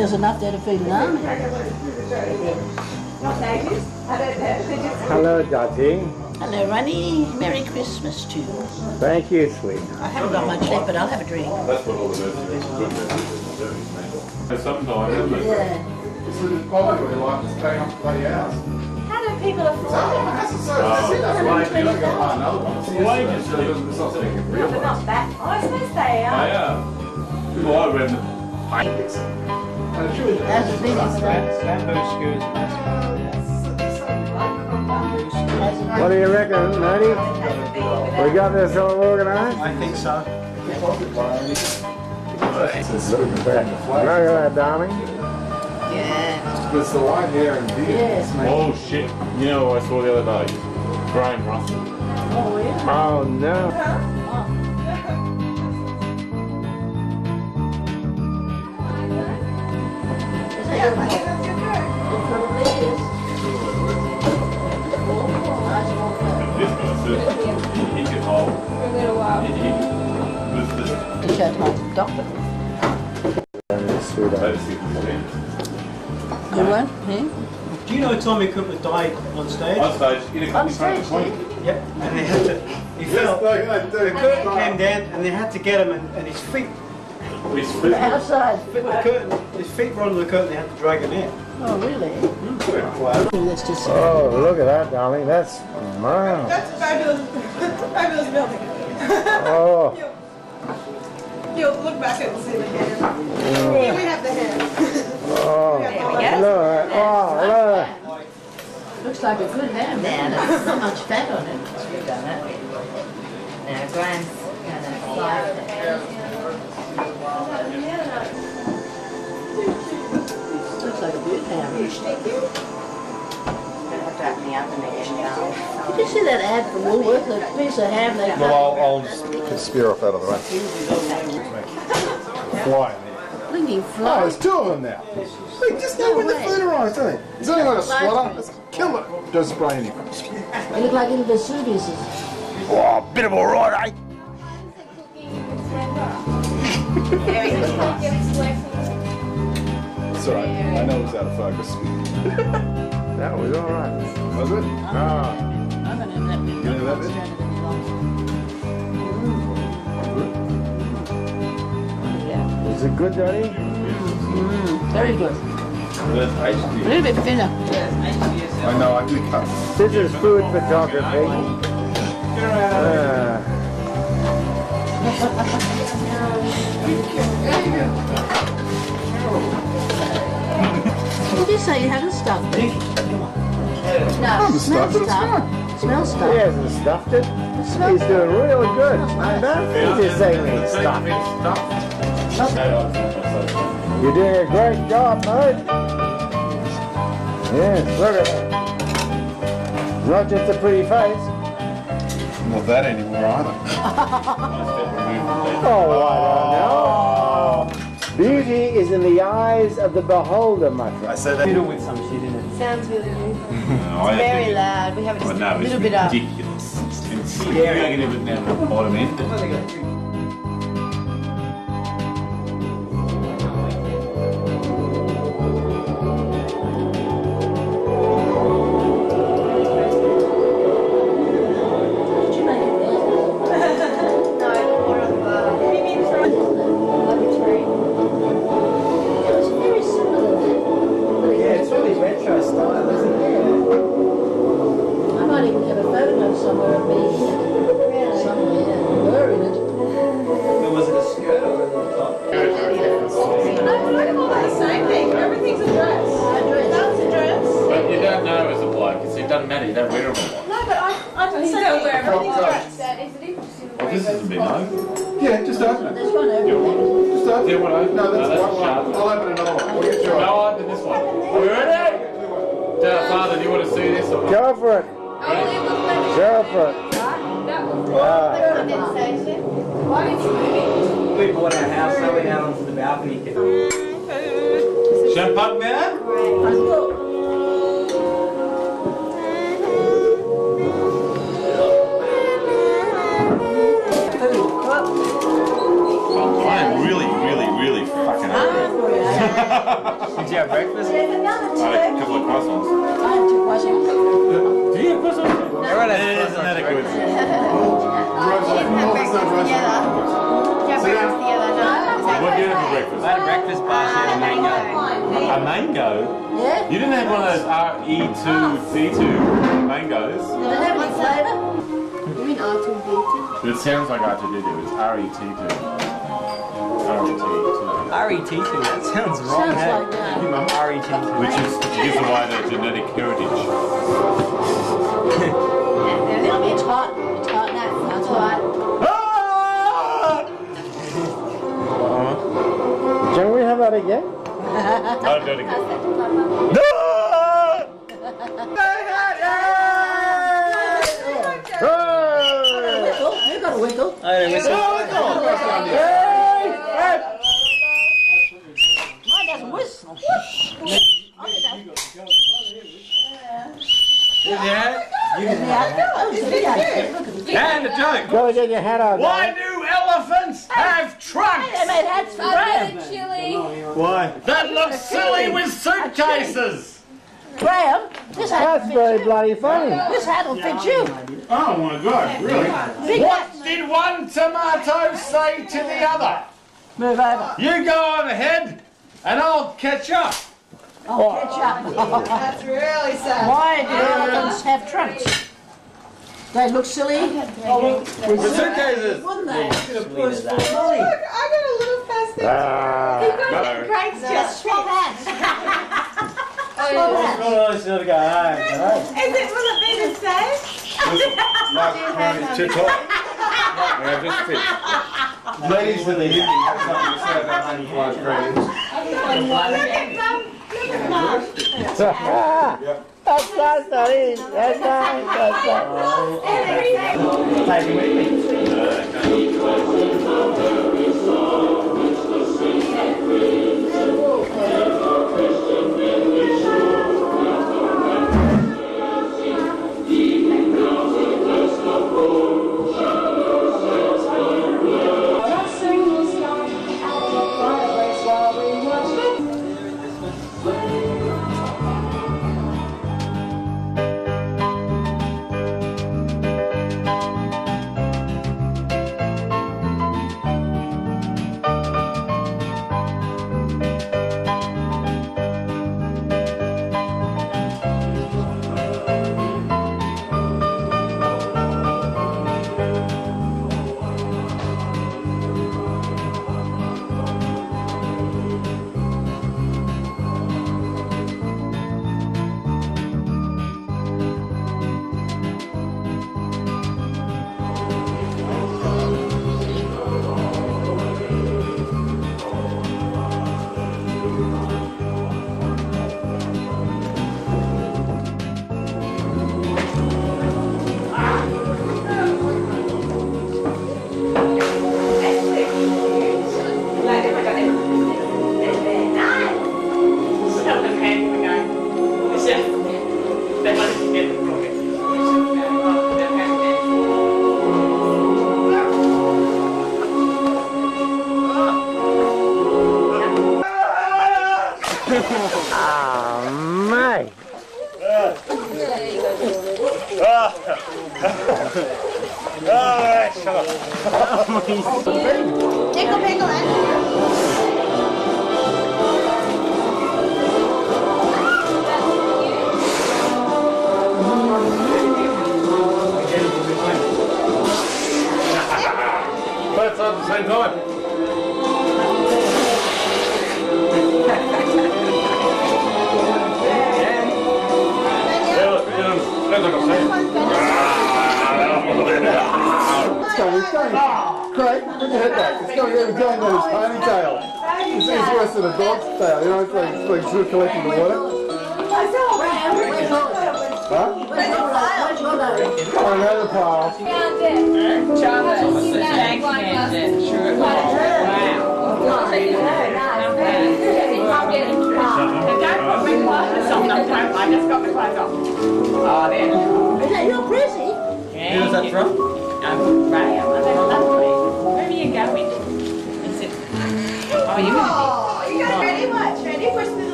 think there's enough there to feed an army. Hello, Dottie. Hello, Ronnie. Merry Christmas to you. Thank you, sweet. I haven't got much left, but I'll have a drink. That's what all the nurses, good nurses do, is. Sometimes, isn't it? Yeah. This is probably like to stay up bloody hours. How do people afford it? Ah. That's so that's why you don't buy another one. Wages, So it's not taking real But money. not that. I suppose they are. They are. Well, I read the And it's really That's the thing. it's like- Bamboo skewers. What do you reckon, Marty? We got this all organised? I think so. Look at that, darling. Yeah. It's the white hair and beard. Yes. Oh shit! You know what I saw the other day? Graham Russell. Oh, yeah. Oh, no. Doctor. Sweetheart. that's it. Good one, eh? Do you know Tommy Cooper died on stage? On stage, in a On in front of stage, the eh? Yep. And they had to. He fell. Like I do. The curtain came down, and they had to get him, and, and his feet. His foot. Outside. The curtain, his feet were under the curtain. They had to drag him out. Oh, really? Mm. Let's just see. Oh, look at that, darling. That's wow. That's fabulous, fabulous building. Oh, You'll look back and see the hair. Yeah, we have the hair. oh, look. Oh, look. Looks like a good ham. Man, there's not much fat on it. Now, Graham's gonna slice it. Looks like a good ham. Gonna have to open the oven again, Did you see that ad for Woolworths? A piece of ham they cut. Well, I'll, I'll just spear off out of the way. Fly. Blinking Oh, there's two of them now. They just know when the way. food arrives, don't they? It's only like a swatter. Let's kill it. Don't spray anything. They look like little Vesuviuses. Oh, bit of a ride, eh? It's alright. I know it was out of focus. That was all right. Was it? Ah. Oh, I'm gonna have that. You know that bit? Is it good, Daddy? Mm-hmm. Mm-hmm. Very good. A little bit thinner. I know, I did cut. This is food photography. Uh, Did you say you hadn't stuffed it? No, oh, it smells stuffed it, it's stuffed. Smells he stuffed. hasn't stuffed it. It He's smells doing really good. I don't think he's saying he's stuffed. You're doing a great job, mate. Yes, look at that. Not just a pretty face. Not that anymore either. Oh, I don't know. Beauty is in the eyes of the beholder, my friend. I said that. Fiddle with some shit in it. Sounds really good. Oh, no, Very loud. We have it just But no, a little bit up. ridiculous. It's scary. You're going to down the bottom end. That's really sad. Why do elephants have trunks? They look silly. Oh, suitcases. Wouldn't they? Look, I got a little fascinated. Ah, You've got Craig's just swap Oh, Is it, will the same? Mark Cronin to talk. Ladies in the evening have something to say about yeah. That's nice, that is. That's not that's nice.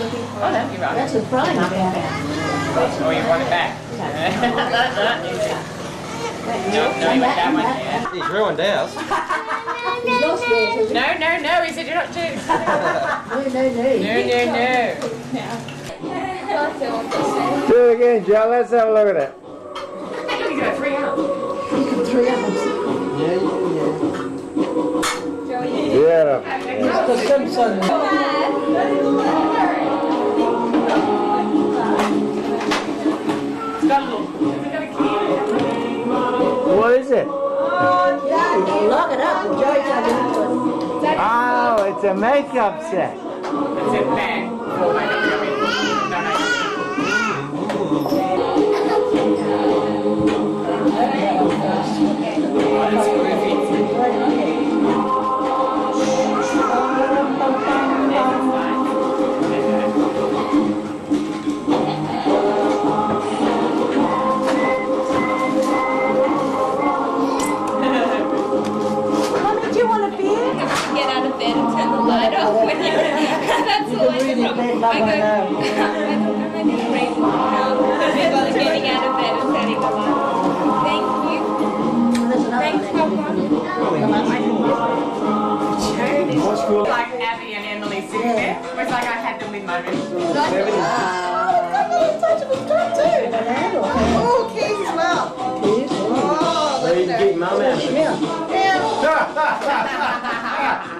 Goes on. Oh no, you're right. That's a frying pan. Oh, you want it back. no, no, you want that one, yeah. He's ruined ours. You lost yours, has No, no, no, he said you're not too. it? No, no, no. No, no, no. Do it again, Joe. Let's have a look at it. He's got three out. Three ounces. Beautiful. The Simpson. It's got a little, it's got a What is it? Lock it up. Joey's having it. Oh, it's a makeup set. It's a bag turn the light off when you're. That's all I Really do. bad luck, I know. I don't have any reason about getting out of bed and turning the light off. Thank you. Thanks, Papa. Like Abby and Emily sitting there. It was like I had them in my room. Oh, keys as well. Oh, look at Keep mum out. Keep your the other way You know, you're like with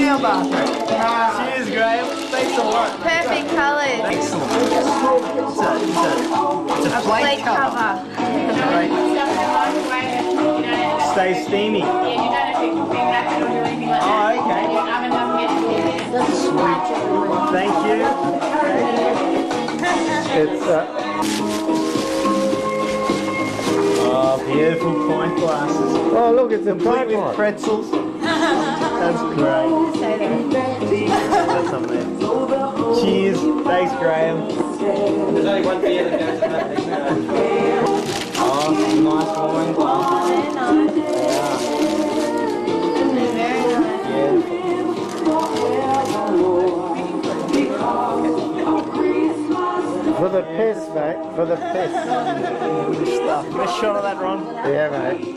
hasn't even seen our bathroom. Cheers, Graham. Thanks a lot. Perfect colours. Excellent. It's a, it's a, it's a flake Plate cover. cover. Stay steamy. Yeah, you don't have to be rapid or do anything like Oh, okay. Your oven doesn't get too That's scratch everywhere. Thank you. It's uh, Oh, beautiful pint glasses. oh look, it's a Complete with pretzels. That's great. That's amazing. Cheers. Thanks, Graham. There's only one beer that goes in that thing. Oh, some nice wine glasses. Very nice. Yeah. For the piss, mate. For the piss. Stuff. Give a shot of that, Ron. Yeah, mate.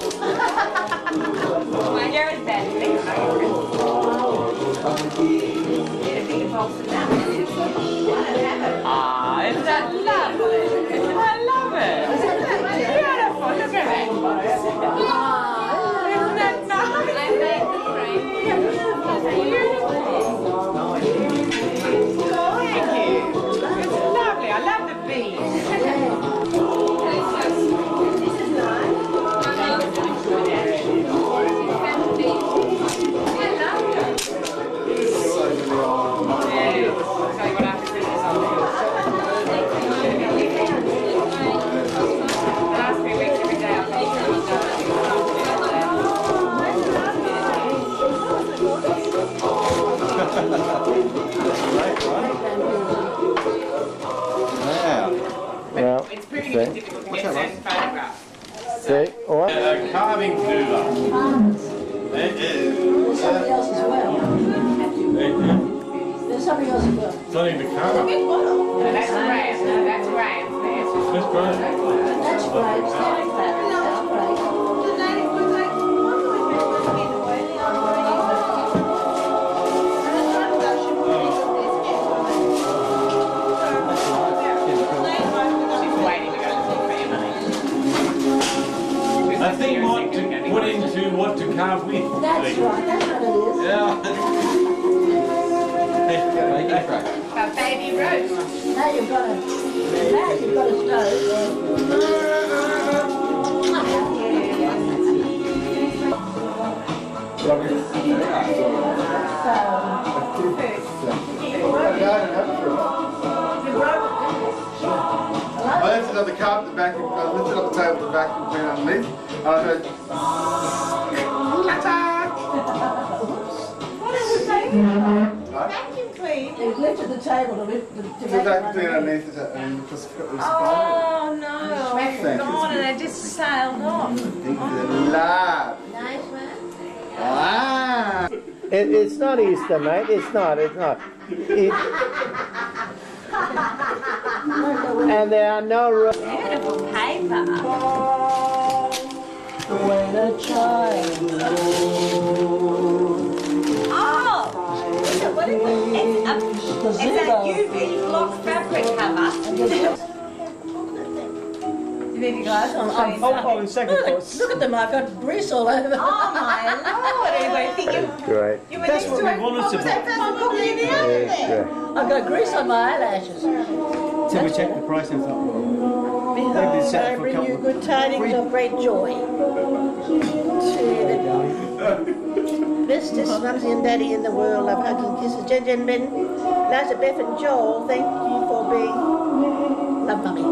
Well, you're in bed. Think about it. Get a big box of that. 我先来 clean. The table to lift the, to the make vacuum it underneath it, and it was, it was Oh no, Thank it's you. gone and they just sailed off. live. Nice man. Ah! It, it's not Easter, mate. It's not. It's not. It, and there are no. ro- Beautiful paper. The way the child It's a, it's a UV block fabric cover. You need your glasses I'm- on. I'm- Oh, oh, in second Look, thoughts. look at them, I've got grease all over them. Oh my lord, anybody think you, Great. you were That's next what to we a wanted to was that do. person the oven Yes, yeah. I've got grease on my eyelashes. Till we check the price and thought, Maybe Behold, I it for a bring you good tidings of great joy. Bestest mumsy and daddy in the world, love hugging kisses, Jen Jen Ben, Liza Beth and Joel, thank you for being, love mummy,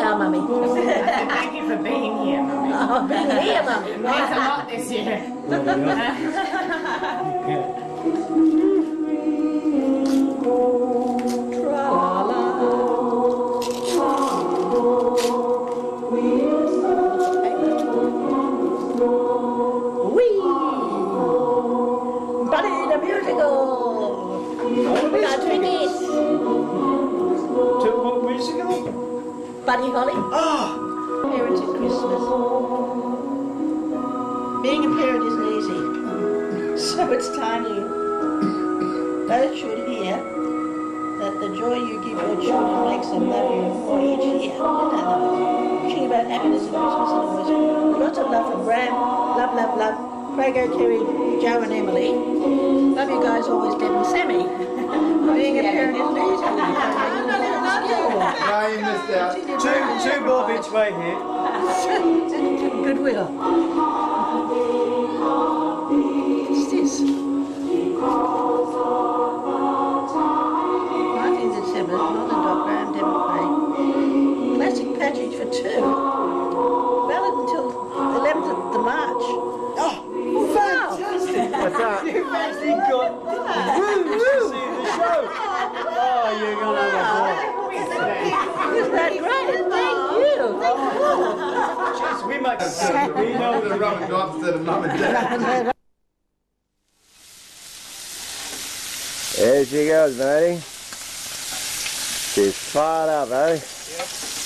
our mummy. Thank you for being here, Mummy. Oh, being here mummy. Means a lot this year. Wee! Buddy Holly. Ah! Parent at Christmas. Being a parent isn't easy. So it's time you both should hear that the joy you give your children makes them love you more each year. You know that. Wishing about happiness at Christmas and always. Lots of love from Graham. Love, love, love. Craig Kerry, Joe and Emily. Love you guys always, Deb and Sammy. Being a parent isn't easy. No, you missed out. Two, two bob each way here. Goodwill. What's this? 19th December, Northern Dog Graham Democrat. Classic Patrick for two. Valid until 11th of the March. Oh, wow! What's that? You've actually got rooms to see the show. Oh, you're gonna have a Isn't that great? Thank you. Thank you. Ball. Jeez, we might. We know the rubber dots instead of mum and dad. There she goes, Matty. She's fired up, eh? Joel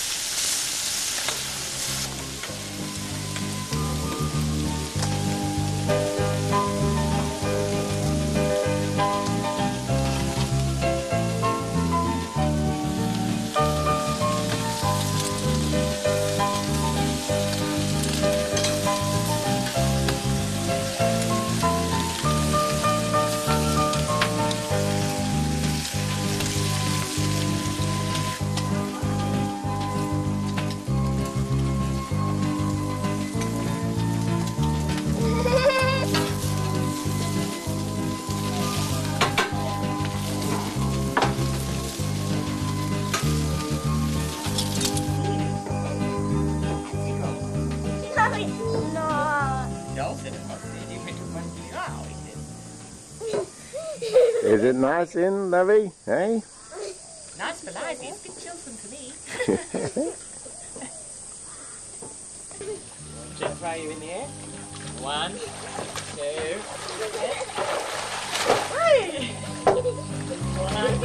nice in, lovey? Hey? Nice for life. It's a bit chilsome to me. throw you in the air. One, two, three. One.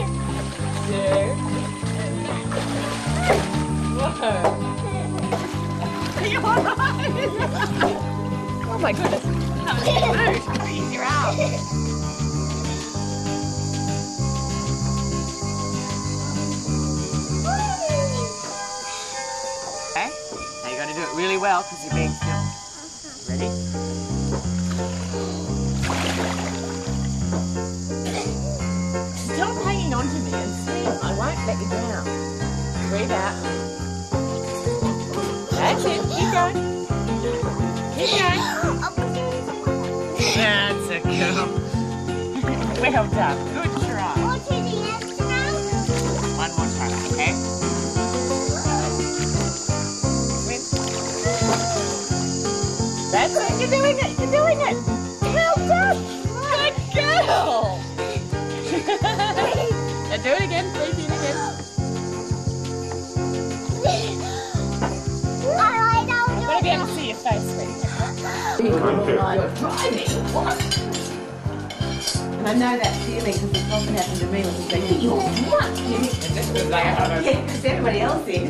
Whoa. Are you alright? oh my goodness. That was a good. You're out. Really well because you're being still. Ready? Stop hanging on to me and see. I won't let you down. Breathe out. That's it. Keep going. Keep going. That's a girl. well done. Good doing it. Well done. Good girl. now do it again. Breathe in again. I've got to be able to see your face, sweetie. And I know that feeling because it's often happened to me when you say, you're nuts, Yeah, because everybody else is.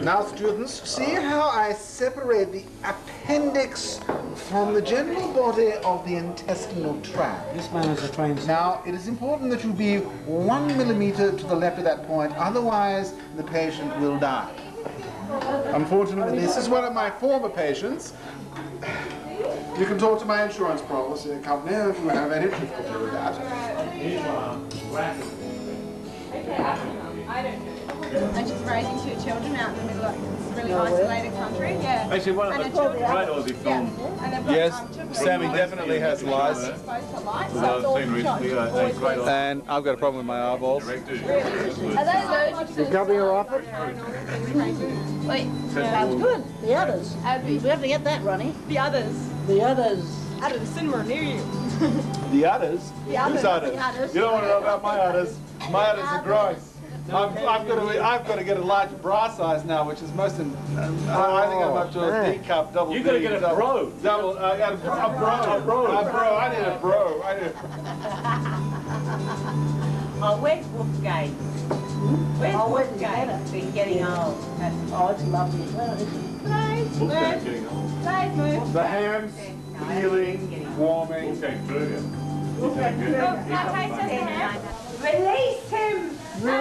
Now, students, see how I separate the appendix from the general body of the intestinal tract. This man is a trained Now, it is important that you be one millimeter to the left of that point, otherwise the patient will die. Unfortunately, this is one of my former patients. You can talk to my insurance policy company if you have any difficulty with that. And she's raising two children out in the middle of this really isolated country. Yeah. Actually, one of And the the children- great Aussie Yeah. films. And Yes, um, Sammy definitely has lice. to light, so I've all seen shot. recently a, a great And I've got a problem with my eyeballs. director. Are they allergic to Come here often? Wait, Sounds good. The others. Abby. We have to get that, Ronnie. The others. The others. Out of the cinema near you. The others? The others. Whose udders? The udders. You don't want to know about my others. My udders are gross. I've, I've, got to, I've got to get a large bra size now, which is most. In, I think I'm oh, up to a man. D cup, double You gotta get a double, bro. Double, uh, I got a, bro, a bro, a bro, a bro. I need a bro. I need hmm? Oh, where's Wolfgate? Where's Oh, where's his Wolfgate? letter? Been getting old. That's Oh, it's lovely as well, isn't? Wolfgang's getting old. Guys, move. the hands, feeling, warming. Wolfgang Burger. He's good. Oh, now taste test the hand. Release him! They're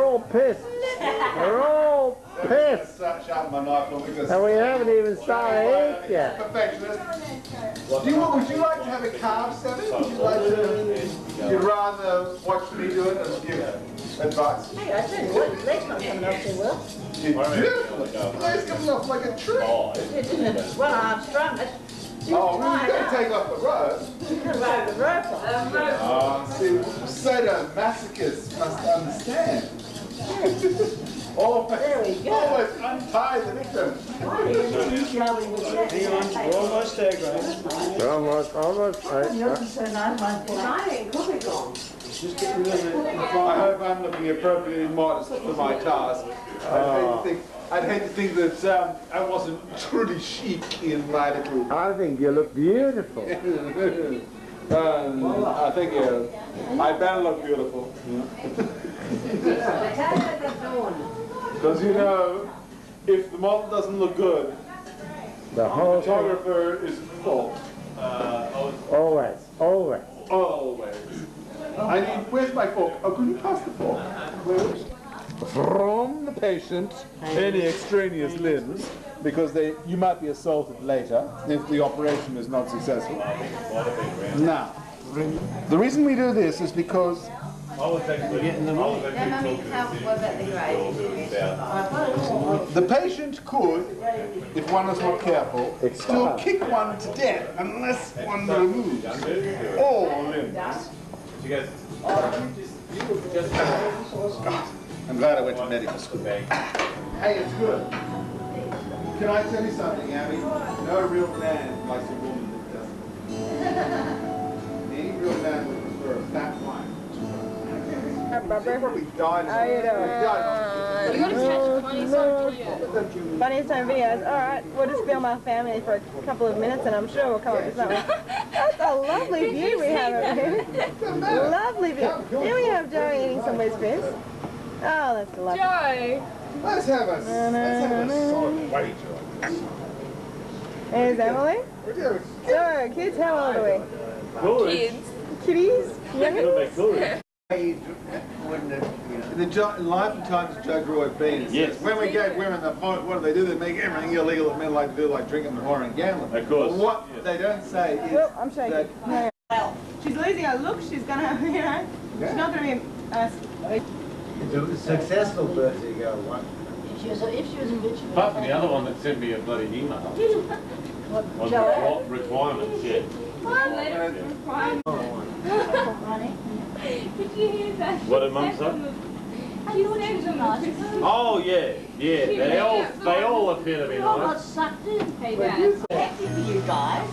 all pissed. They're all pissed. And we haven't even started to yet. Perfectionist. Do you, would you like to have a carb Sammy? Would you like to? You'd rather watch me do it and give advice? Hey, I tell you what, his leg's not coming off too well. It's beautiful. The leg's coming off like a tree. Oh, It didn't. Well, I've strung it. Oh, well, you gotta take off the rope. You could ride the rope off. Oh, see, sadomasochists must understand. always, There we go. always untie the victim. We're almost there, Grace. Almost, almost. I, Yours is so nice, mine's black. Mine ain't cookie gone. Just get rid of it. I hope I'm looking appropriately modest for my task. I'd hate to think, I'd hate to think that um, I wasn't truly chic in my little. I think you look beautiful. um, I think uh, I better look beautiful. Because you know, if the model doesn't look good, The the whole thing. photographer is at fault. Always, always. Always. I need, where's my fork? Oh, could you pass the fork? Where's- From the patient, any extraneous limbs, because they, you might be assaulted later if the operation is not successful. Now, the reason we do this is because I was actually getting them all. Yeah, mummy, how, what about the the patient could, if one is not careful, still kick one to death unless one removes all limbs. You guys, uh, I'm glad I went to medical school. Hey, it's good. Can I tell you something, Abby? No real man likes a woman that doesn't. Any real man would prefer a fat wife. They probably died. How you They died. Oh, Funniest time videos. All right, we'll just film our family for a couple of minutes, and I'm sure we'll come up with something. That's a lovely view we have over here. Lovely view. Here we have Joey eating some Wizz Fizz. Oh, that's lovely. Joe. Let's have a, let's have a solid wage on this. There's Emily. We're doing So, kids, how old are we? cool. Kids. Kitties? Youngins? Cool. In the jo- in life and times of Judge Roy Bean, it Yes. says, when we gave women the vote, what do they do? They make everything illegal that men like to do, like drinking, whoring, and gambling. Of course. But what Yes. they don't say is Well, I'm shaking. that Hang on. She's losing her look. She's gonna, you know, she's not gonna be. Uh, It's a successful birthday girl, one. If she was, a- if she was a bitch. Apart from the other one that sent me a bloody email What, on Joe? requirements, yeah. Letter of requirement. You hear that? What did Mum say? He sent them a Christmas Oh, yeah, yeah, they all, they all appear to be We all got nice. sucked in. Hey, Dad. Hectic for you guys.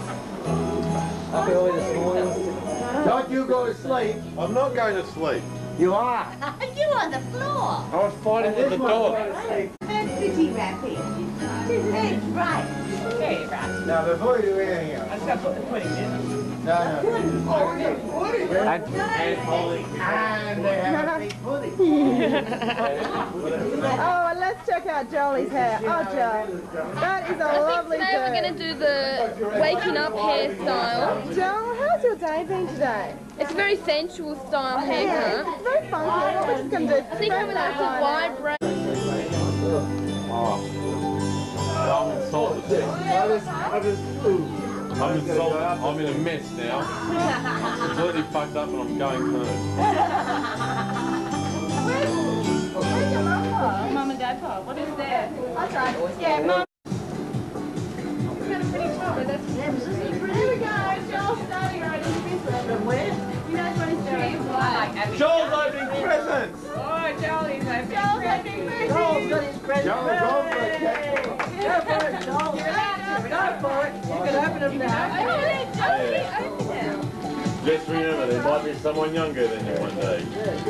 Up early this morning. Don't you go to sleep. I'm not going to sleep. You are. You on the floor. I was fighting with the dog. That's pretty rapid. That's right. Hey, right. Now, before you do anything else. I've got to put the pudding in. No, no. And, and Holly. And they have a big pudding. oh, and let's check out Jolie's hair. Oh, Joe, that is a I think lovely today we're going to do the waking up hairstyle. Joe, how's your day been today? It's a very sensual style oh, Yeah, haircut. it's very funky. We're just gonna do. I think I'm going to have to wide braid. Oh. oh. I'm insulted. I just, I just, ooh. I'm insulted. I'm in a mess now. I'm Completely fucked up and I'm going home. Mum and Dad, Pa, what is there? Yeah, Mum. Yeah, was this pretty? Here we go. Joel's starting already. He's been From where? You know what he's doing. I like Abby. Joel's opening presents! Oh, Jolie's opening presents. opening Joel's got his present. For it, Jack. Go for it, Joel. Go for it. You can open them now. Let Jolie open them. Just remember, there might be someone younger than you one day. Yeah,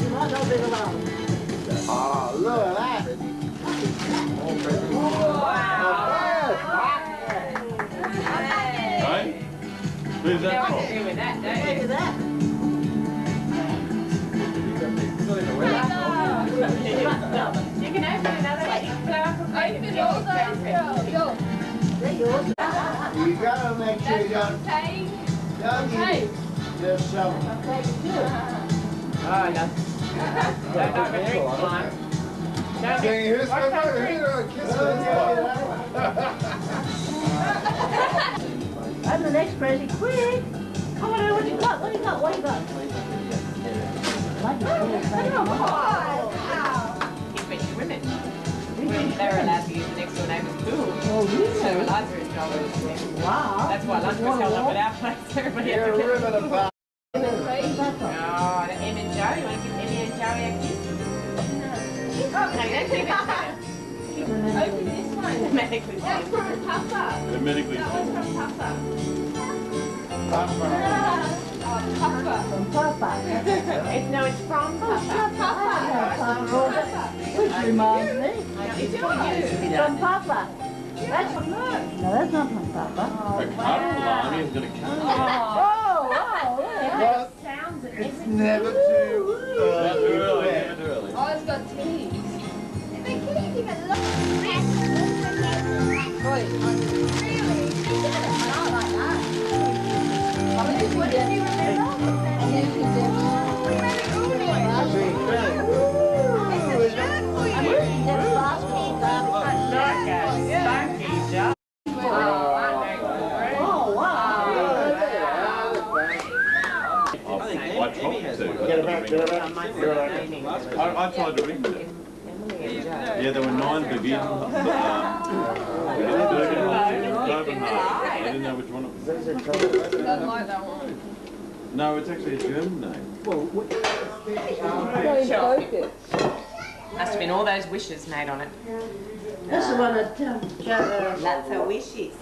you might not be alone. Oh, look at that. Right? Who's that from? Look don't at that. you? You can open another flower Open all those girls. Yo. They're yours. You gotta make sure you don't, Hey, don't hey. eat just some. Okay, good. Oh, no. Don't knock a drink slime. Don't saying, here's my brother, here, a kiss for the next present, quick. Come on, what you got? What you got? What you got? Like Especially women. Women, they're allowed to use the next door neighbour's pool. Oh, So really? Eliza is Wow. That's why lunch was held up at our place. Everybody had to get. ribbon of fun. Oh, the Em and Joe. You want to give Emmy and Joey a kiss? Oh, no. No, you don't keep it to. Open this one. Medically That's clean. from Papa. They're medically That clean. one's from Papa. From Oh, Papa. Papa. It's, no, it's from Papa. Papa. Which reminds me. It's for you. It's From Papa. That's from No, that's not from Papa. A cuddle line is gonna come. Oh, oh, yeah. Well, Sounds it. it's never too Not early. too early, not too early. Oh, it's got teeth. Spunky No, it's actually a German name. Well, must have been all those wishes made on it. That's the one that um, Joe, uh, Lots of wishes.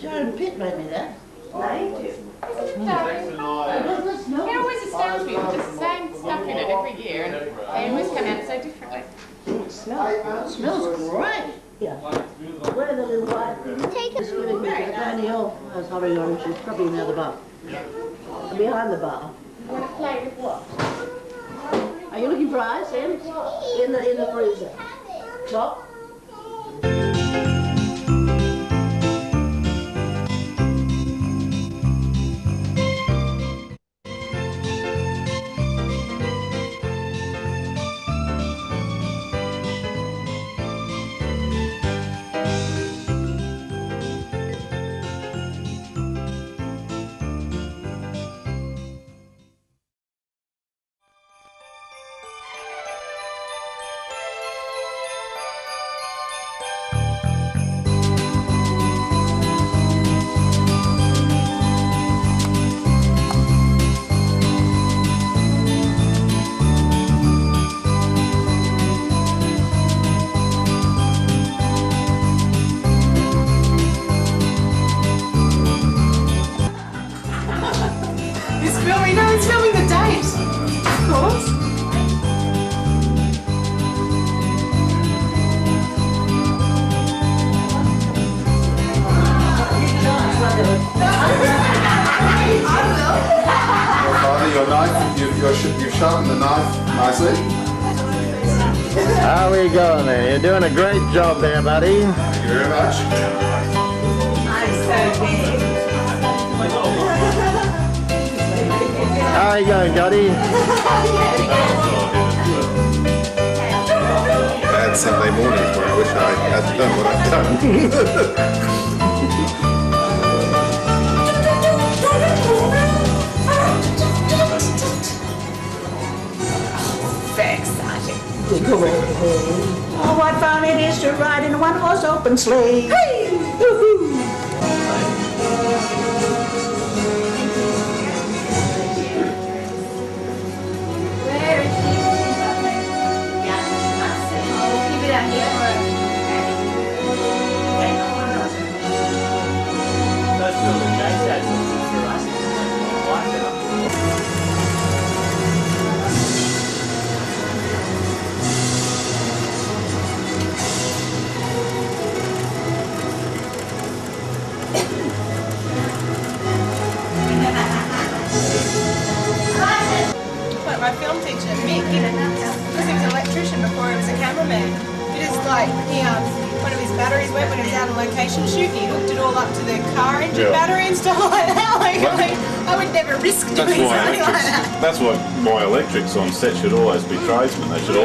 Joan Pitt made me that. It It doesn't smell. always astounds me. There's the same stuff in it every year, and they always come out so differently. It smells, it smells great. Yeah. Where the little white Take it. giving me the Tony Hill. I was hovering on, she's probably near the bar. Behind the bar. You want to play with what? Are you looking for ice, Em? In the, in the freezer. Top?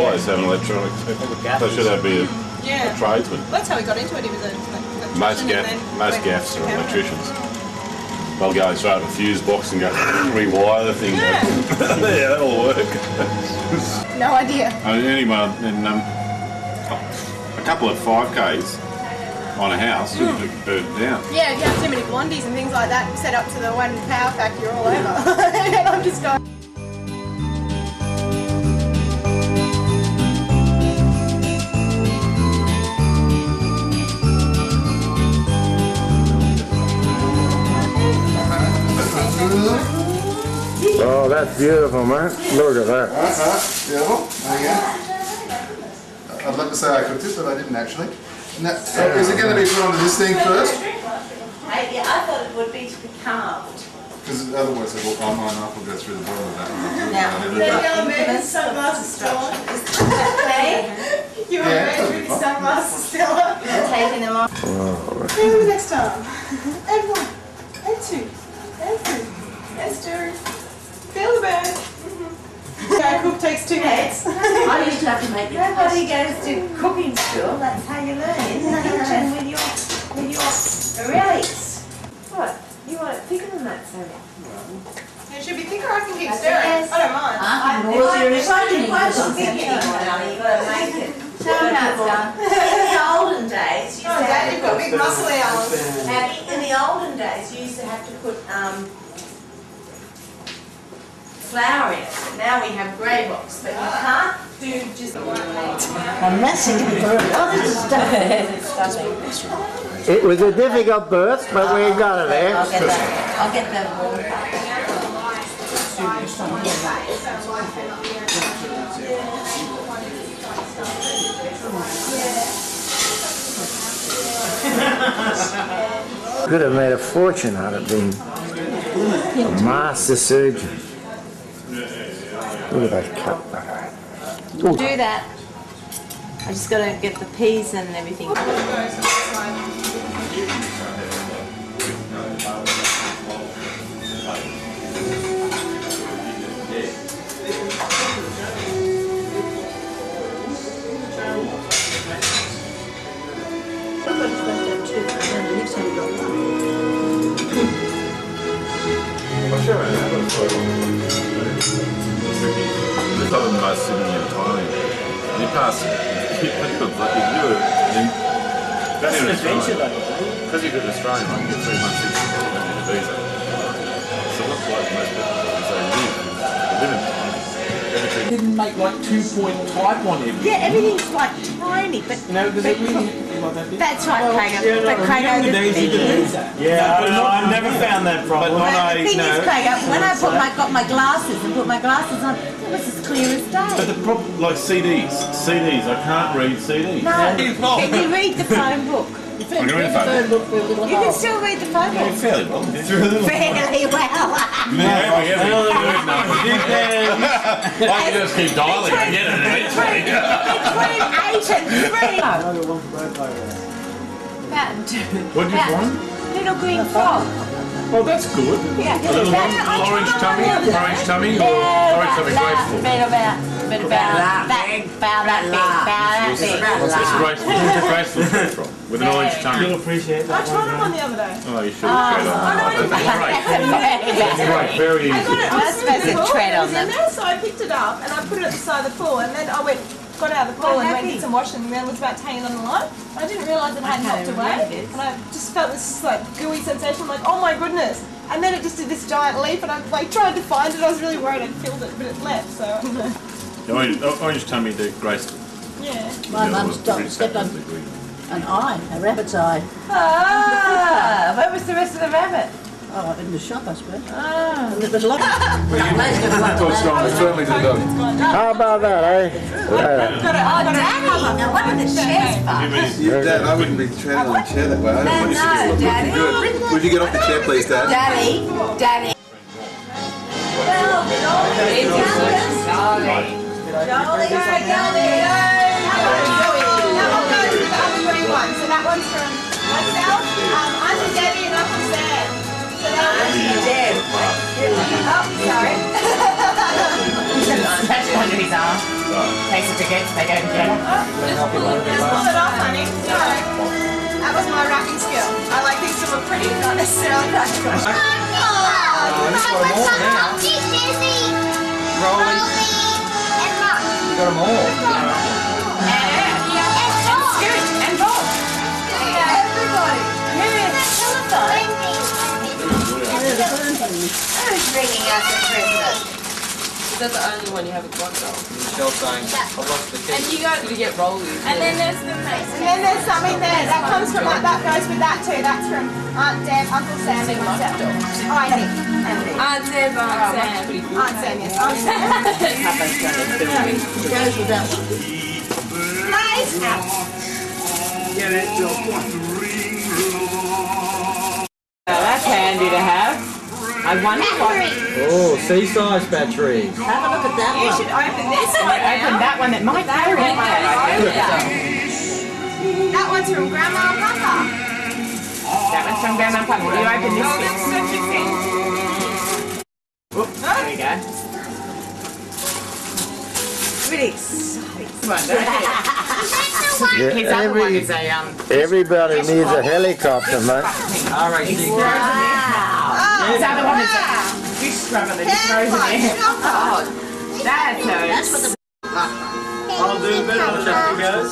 Always have an electronic. They should have be a, Yeah. a tradesman. That's how he got into it. He was a electrician Most and gaff, most gaffs are electricians. They'll go straight up a fuse box and go rewire the thing. Yeah. yeah, that'll work. No idea. I mean, anyone in um, a couple of five k's on a house would be burned down. Yeah, if you have too many blondies and things like that set up to the one power pack, you're all over. and I'm just going. Oh, that's beautiful, man. Look at that. Uh-huh, beautiful. There you go. I'd love to say I cooked it, but I didn't actually. Now, is it going to be put onto this thing first? I, yeah, I thought it would be to be carved. Because otherwise it will, oh, my knife will go through the bottom of that. Now, I'll leave it there at you that. go, man. Sunglasses store. Okay, You Yeah, were that'll very be pretty fun. sunglasses, Stella. I'm taking them off. Maybe the next time. And one, and two, and three, and two. Feel the burn. Go cook takes two minutes. I used to have to make it. Nobody goes to cooking school. That's how you learn in the kitchen with your with your relics. What? You want it thicker than that, Sarah? It should be thicker. I can keep stirring. I don't mind. Well, you're explaining what you're thinking, darling. You've got to make it. Show them how it's done. In the olden days, you used Oh, to Dad, you've got big muscly arms. Abby, in the olden days, you used to have to put um, flour in. But now we have Gravox, but you can't do just I'm messing with her. Oh, this. It was a difficult birth, but we got it there. I'll get that. I'll get that. Could have made a fortune out of being a master surgeon. Look at that cut. Do that. I just got to get the peas and everything. Somebody's you than us sitting in Thailand. You pass, you look like you do it. and That an adventure though. Because you're an Australian, like, you get three months you a visa. So what's like most people Everything Didn't make like two point type on everything. Yeah, everything's like tiny, but You know, does it really like that? big? that's right, Craig. Yeah, But no, Craig, the the days you could do is, that. Yeah, I, know, I never found that But problem. on the a, thing no, is, Craig, when I put my got my glasses and put my glasses on. It was as clear as day. But the problem, like CDs, CDs, I can't read CDs. No, can you read the phone book? I can read the phone. book for a little You can still read the phone Yeah, book. fairly well. Yeah. Fairly well. Yeah, we haven't. I can just keep dialing and get it eventually. Between eight and three. What did you find? Little green frog. Oh, that's good. Yeah. A little one, little orange tummy, orange tummy, or orange tummy graceful. Bit about, bit about that, about that big, about that big. It's graceful. It's graceful fruit from with an orange tummy. You'll appreciate I tried one. them on the other day. Oh, you should have tread on. that. That's great. That's great. Very I got easy. it That's on supposed the to pool, tread it on was them. in there, so I picked it up and I put it at the side of the pool and then I went, got out of the pool and went happy. and did some washing and then was about to hang it on the line. I didn't realise it hadn't can't hopped away and I just felt this like gooey sensation. I'm like, oh my goodness. And then it just did this giant leap and I like tried to find it. I was really worried I'd killed it, but it left. So The Orange, orange tummy, the graceful. yeah. My The other mum one, stopped, really stepped on definitely. an eye, a rabbit's eye. Ah, where was the rest of the rabbit? Oh, in the shop, I suppose. Ah. And there was a lot of... Dog's gone. It's certainly to the dog. How about that, eh? Yeah. Got it, got it. Daddy, now what are the chairs for? You mean- Dad, I wouldn't be treading on the chair that way. I don't want you to No, look Daddy. good. Would you get off the chair, please, Dad? Daddy, Daddy. So that one's from myself, um, Auntie Debbie and Uncle Sam. So that one's Oh, sorry. That's under his arm. Takes it to get, they go together. Just pull it off, honey. Sorry. That was my racking skill. I like things to look pretty, not necessarily practical. Rolling. You got them all. Scoot and. Everybody. Who's bringing us a present? Is that the only one you haven't got though? Michelle saying, I've lost the key. And you got to get rollies. And then there's the And then there's something there. That comes from that. That goes with that too. That's from Aunt Deb, Uncle Sam, and myself. Oh, I think. And me. Aunt Deb, Aunt oh, Sam. Aunt Sam, yes. Aunt Sam. Goes with that. one. Nice. that's handy to have. I wonder what. Oh, C-size batteries. Have a look at that You one. should open this one Open that one that might carry it. That one's from Grandma and Papa. That one's from Grandma and Papa. You open this Oh, that's such a thing. There you go. Really exciting. Come on, don't Yeah, His other one is a um. everybody needs a helicopter, mate. RAC. His other one is a fish scrubber that just throws in there. Oh, that's That's what the... I'll do a bit of it, goes.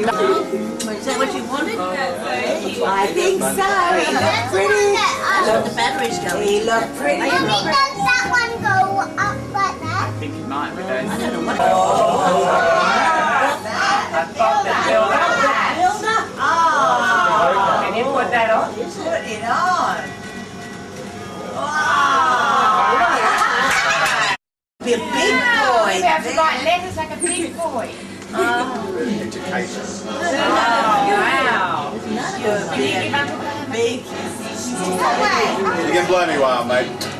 Is that what you wanted? I think so. He looked pretty. That's what the batteries go He looked pretty. I I think it might with those. don't know what it I've got the build up. Build up. Oh. Can you put that on? Put it on. Be a big boy. You have to write letters like a big boy. Uh-huh. Education. Wow. You're big. Big. You can blow me while, mate.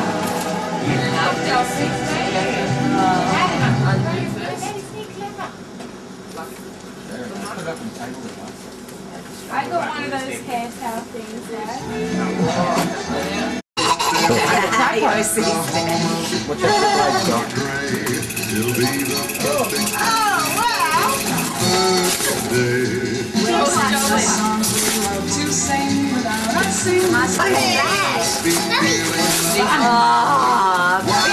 I got one of those hair towel things there. Place, Doc? Oh, big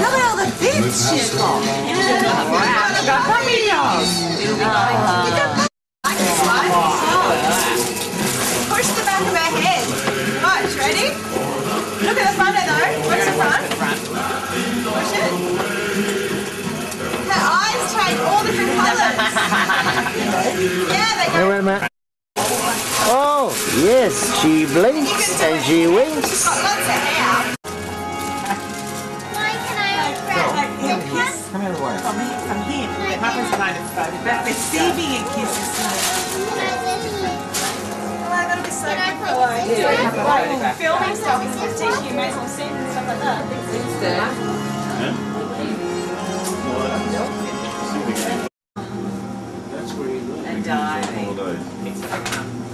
Look at this she's got. Wow, look at puppy dog. Push the back of her head. Right, ready? Look at the front of. What's the front? Push it. Her eyes change all different colours. yeah, they Hey, wait a minute. Oh, yes, she blinks and she She's winks. got lots of hair. Come here, boy. From here, from here. It happens kind of But receiving a kiss is Oh, I gotta be so good for like, like filming stuff and just teaching you maison scenes and stuff like that. And diving. All days.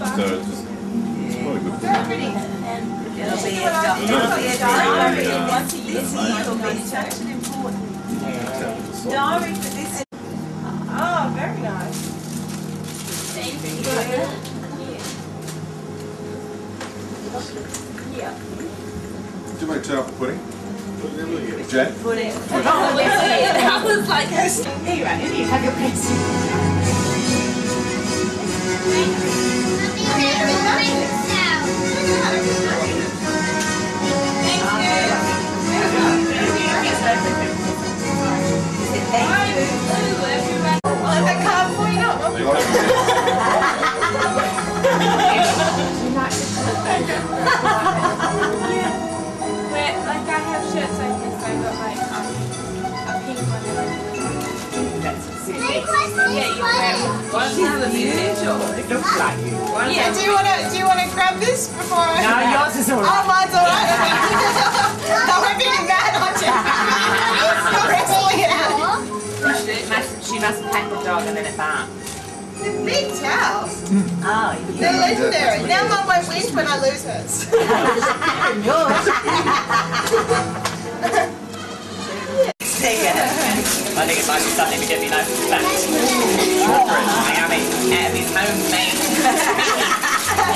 So it's just, it's quite a good thing. It'll be a It'll do- it'll be a diary. Once a year. This year will be such an important diary for this. Oh, very nice. Do you make chocolate pudding? Jen? Pudding. Oh, I was like, here you are, here you have your pencil. That card for you. Yeah, you wear it. Why does it? Looks like you. Yeah, do you wanna do you wanna grab this before I No, yours is all Oh mine's alright. I won't be mad on you. You're wrestling it out. She must, she must pat the dog and then it barks. The big towels. Oh, yeah. They're legendary. Now mum won't win when I lose hers. I think it might be something to get me no fat. Yummy. Out of his homemade.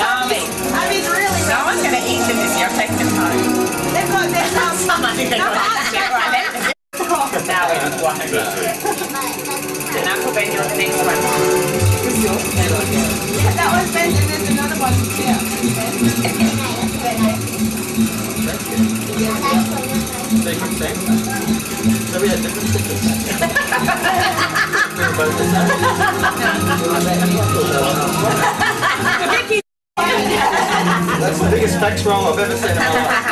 Yummy. I mean really No one's going to eat them this year. I'm taking them home. they've got their Someone is going to eat right now. No, we just won't. And that will be on the next one. yeah, that one's bent and there's another one here. So we had different tickets. That's the biggest fax roll I've ever seen in my life.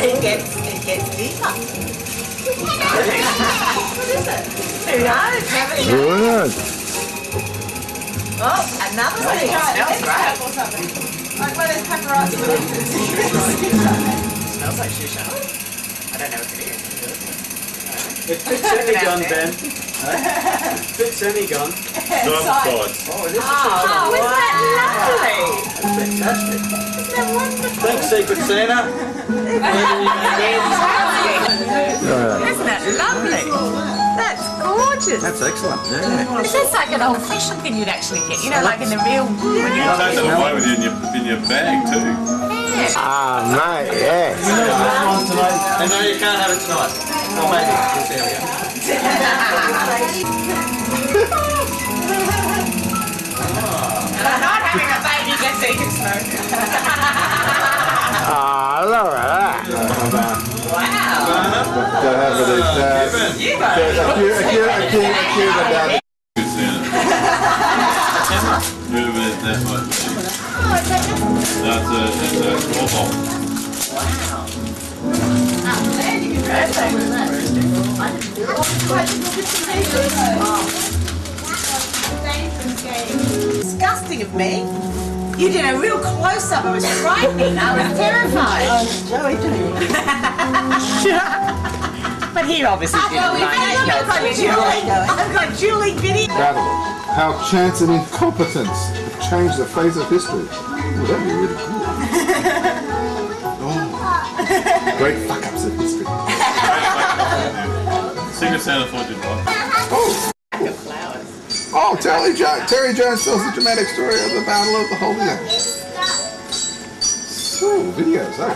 It gets, it gets deeper. Who knows? Who knows? Oh, another one. It smells great. Or something. Like one of those paparazzi lenses. smells like shisha. I don't know what it is. It's a bit semi-gone, Ben. Huh? bit semi-gone. Diamond sides. Oh, it is a Oh, isn't that lovely? That's fantastic. Isn't that wonderful? Thanks, Secret Santa. Isn't that lovely? That's gorgeous. That's excellent. Yeah. This is like an old-fashioned thing you'd actually get, you know, like in the real. When You take that away with you in your, in your bag too. Yeah. Ah, mate, yes. And no, you can't have it tonight. Or maybe. There we go. I'm not having a baby just so you can smoke. Ah, look at that. Wow. Gotta have it at, uh, You got it. a few, a few, a few, a few of them down there. Good Santa. That's a, that's a small ball. Disgusting of me. You did a real close-up. I was frightening. I was terrified. Joey doing But he obviously didn't Joey, mind. I I've got Julie. I've got Julie video. Incredible. How chance and incompetence have changed the face of history. Ooh, that'd be really cool. Oh, great fuck ups of history. Secret Santa fortune box. Oh, Terry, jo- Terry Jones tells the dramatic story of the Battle of the Holy Land. Oh, videos, eh?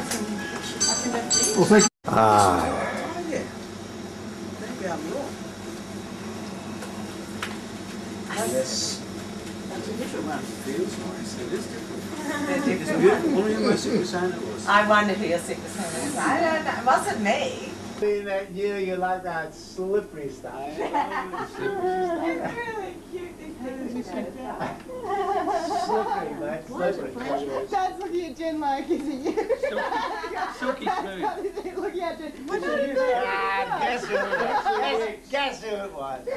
Well, thank you. Ah. Yes. That's a different one. Feels nice. It is different. It's beautiful. What were you most saying was? I wondered who your secret Santa was. I don't know. It wasn't me. Being that you, you like that slippery style. It's really cute. slippery, mate. Slippery. Dad's looking at Jen like, is it you? Silky smooth. He's looking at Jen. What Ah, did you guess who it was? Guess, guess who it was?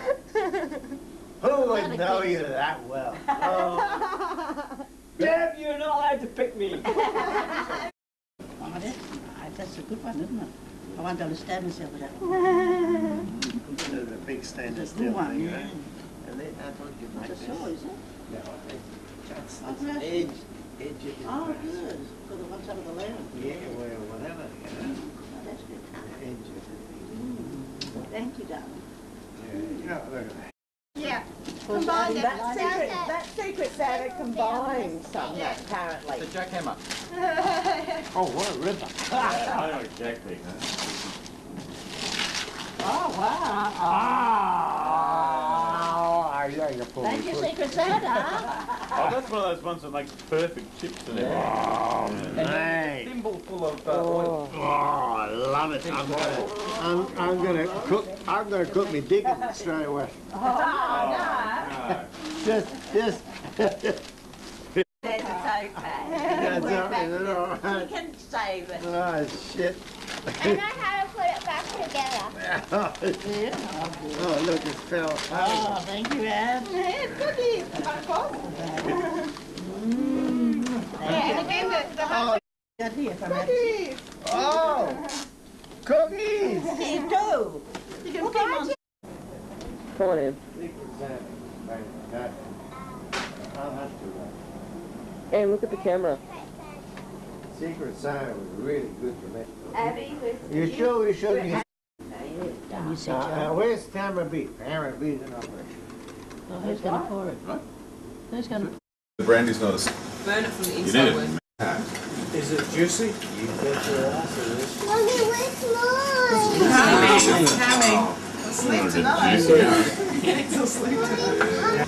Who would know you that well? Oh. Deb, you're not allowed to pick me. Oh, that's, that's a good one, isn't it? I won't understand myself with that. Consider it a big standard That's a still. good one, thing, yeah. eh? And then I thought you'd make this. all, is it? No, I that's Oh, edge, edge of your Oh, good. For the one side of the land. Yeah, well, whatever, you know. Oh, that's good. the edge of it. Thank you, darling. Yeah, you know, look at that. Yeah. Well, Combined, that- that secret, that secret Santa combined something apparently. The jackhammer. Oh, what a ripper. I know exactly. Oh, wow. Oh, yeah, you pulled Thank you. Secret Santa. Oh, that's one of those ones that makes perfect chips and everything. Oh, Yeah. mate. Thimble full of uh, oil. Oh, I love it. I'm gonna, I'm, I'm gonna cook, I'm gonna cook me digging straight away. Just, just. That's okay. That's all right, is it You can save it. Oh, shit. I know how to put it back together. Oh, look, it fell. Oh, thank you, Anne. It's cookies, of course. Yeah, and again, the, the Oh, Got here from Anne. cookies. oh, cookies. You do. You can put 'em on. Come on in. Secret Santa. Right, that. I'll have to, And look at the camera. Secret Santa was really good for me. Abby was. You sure you shouldn't? You said, Uh, uh, Joe. where's Tamara B? Tamara B's in operation. Oh, who's gonna pour it? What? Who's gonna? The brandy's not a... Burn it from the You inside. need Wes. it. Is it juicy? You bet your ass it is. Mommy, where's mine? Coming, coming. Sleep Juicy, tonight. yeah. Getting till sleep tonight.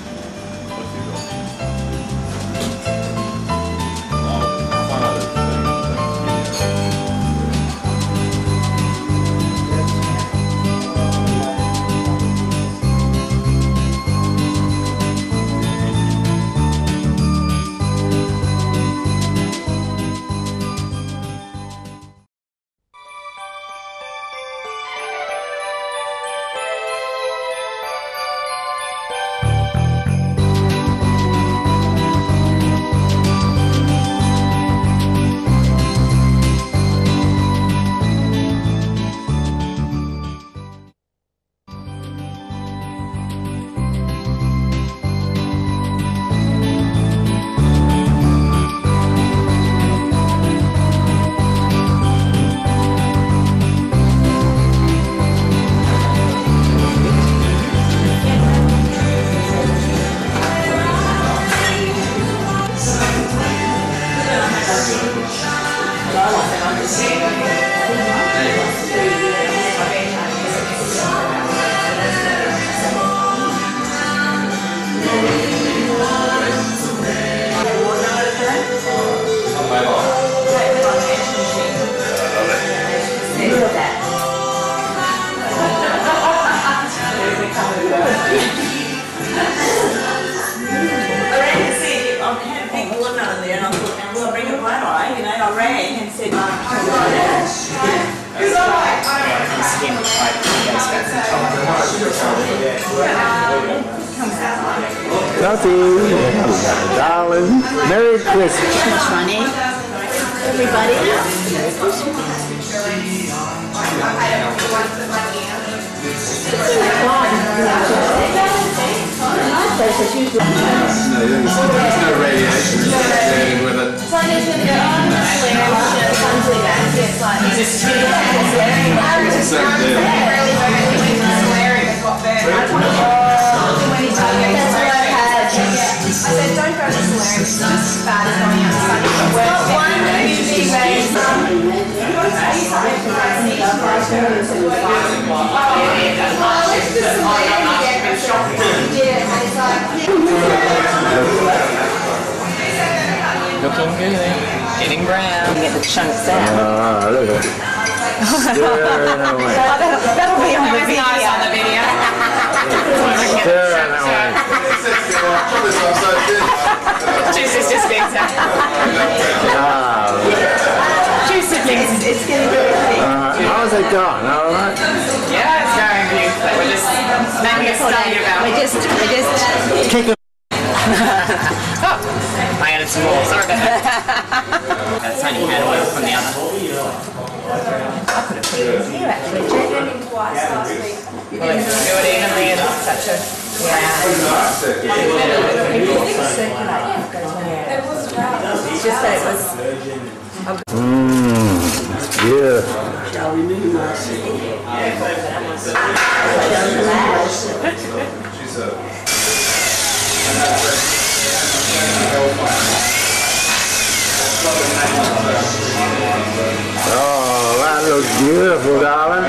Beautiful, darling.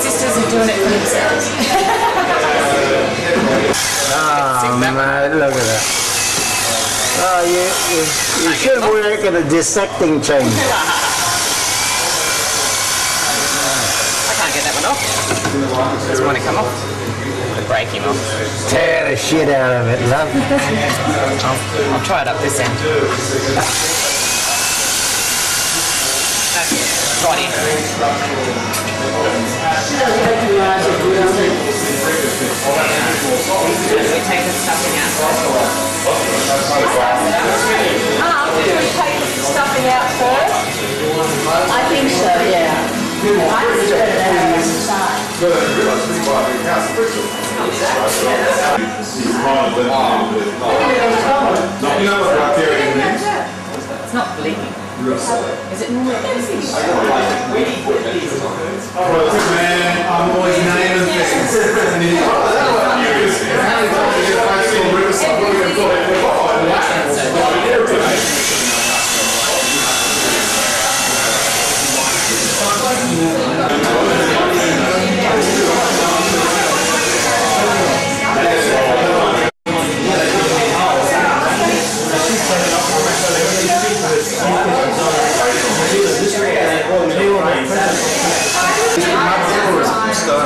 Sisters are doing it for themselves. Oh, man, look at that. Oh, you, you, you should work at a dissecting chamber. I can't get that one off. Doesn't want to come off. Break him off. Tear the shit out of it, love. I'll, I'll try it up this end. Right in. We take the stuffing out. Should we take the stuffing out first? I think so, yeah. I just spread it out inside. You know what riparian means? It's not bleeding. Is it normal? Well, man, I'm always naming things. And he's like, oh, that's what you is. And how he told me to get back to the riverside, what are you going to call it? Wow.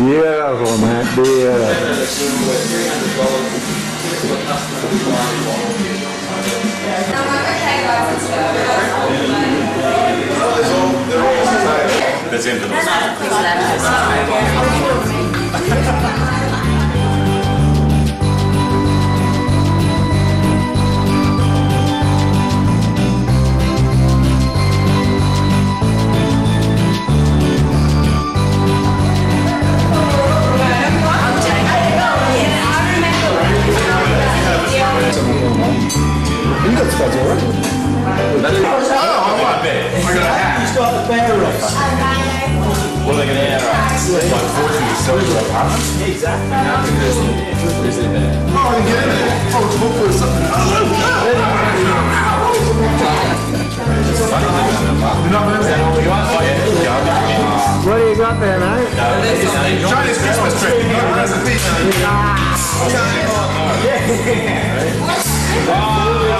Beautiful, man. Beautiful. That's infamous. You got spuds already. Oh, I'm right there. I got a hat. You got the bear off. What are they going to air? Like, fortunately, sell your apartment? Exactly. It? Oh, I can get in there. Oh, it's more for something. What do you got there, mate? Chinese Christmas tree.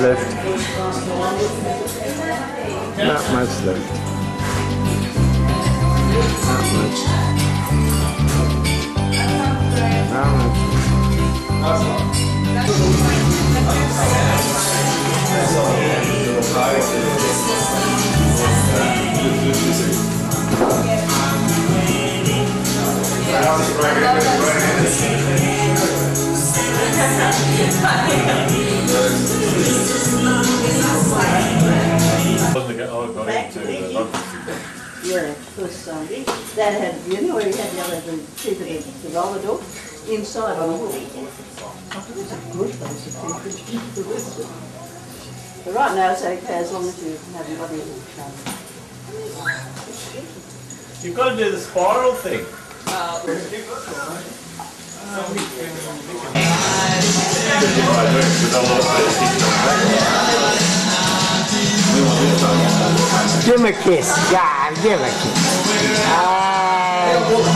left. But right now it's okay as long as you haven't got any. um, You've got to do the spiral thing. Give him a kiss. God, give him a kiss. Look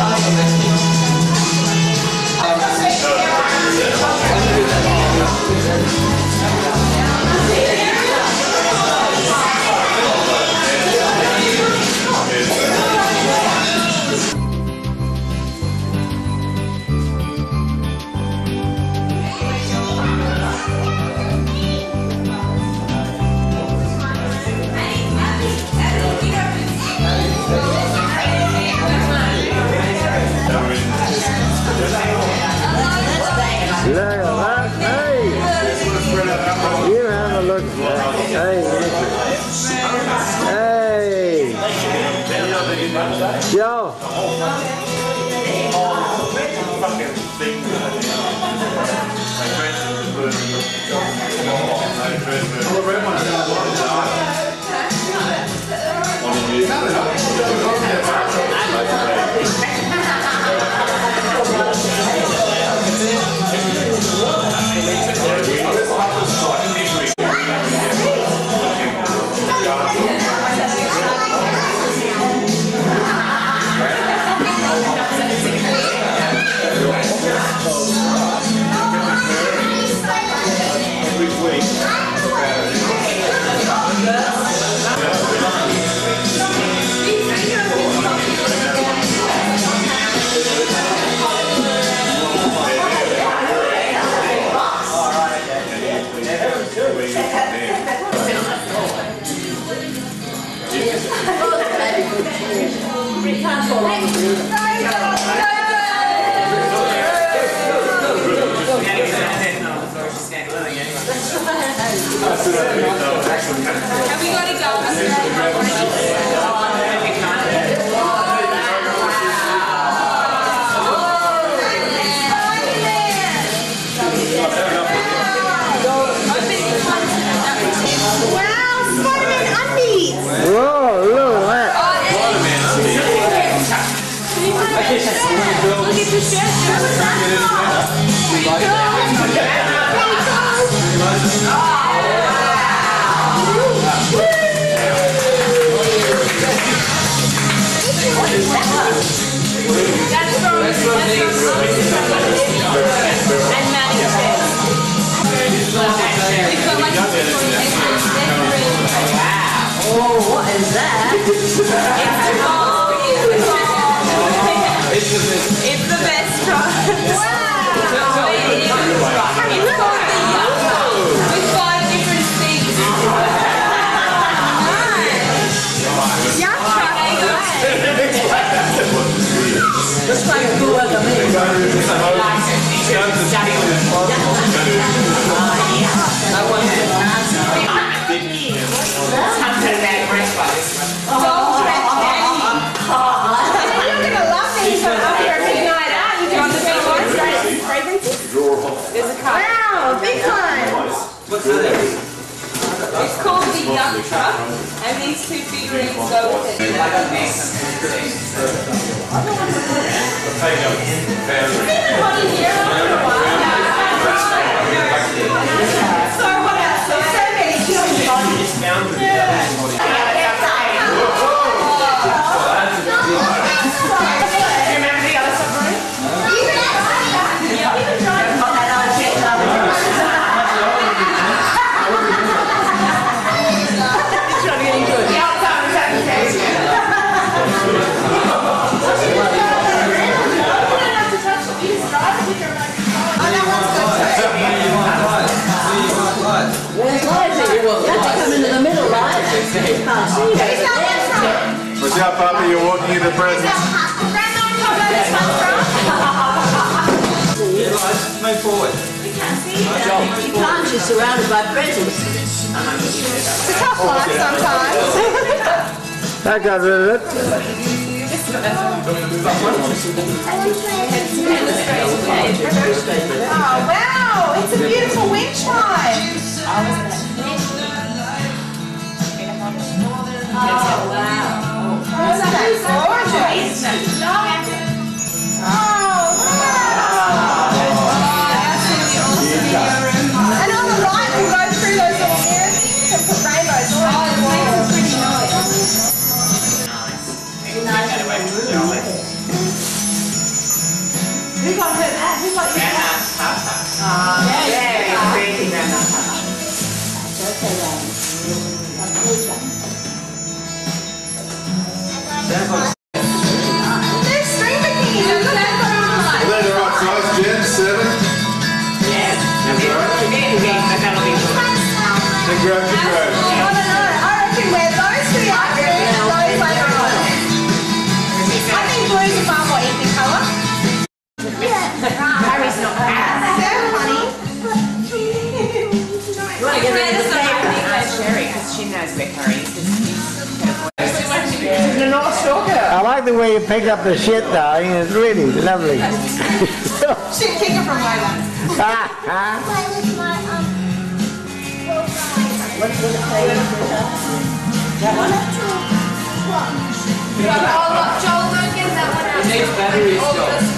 the red one's down the of you. Have we got to go? It's the best truck. Wow! It is. It's the Yucca with five different things. Nice. Looks like and these two figurines go with it. So what else? So so many children. Remember You can't see her. Watch out, Papa, you're walking in the presents. Move forward. You can't, she's surrounded by presents. It's a tough life sometimes. That got rid of it. Oh, wow, it's a beautiful wind chime. Oh, wow. Isn't that gorgeous? Oh, wow. And on the right, we'll go through those little mirrors and put rainbows all over the wall. Who got her that? Who got you that? Ah, yeah, very pretty grandma. They're up the shit, darling. It's really lovely. She'd kick her from over. What, what page is that? That one? Joel, don't get that one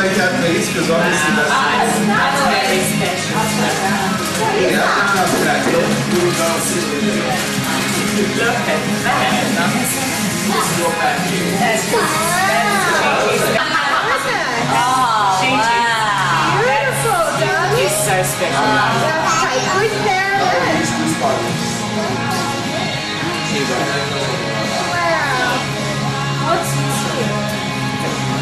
take that piece because obviously that's. Ah, that's very special. Yeah, I can't have that. We'll go and sit with you. Look at that. That's good. Oh, wow. Beautiful, darling. She's so special. Take good care of it. Wow. What's this here?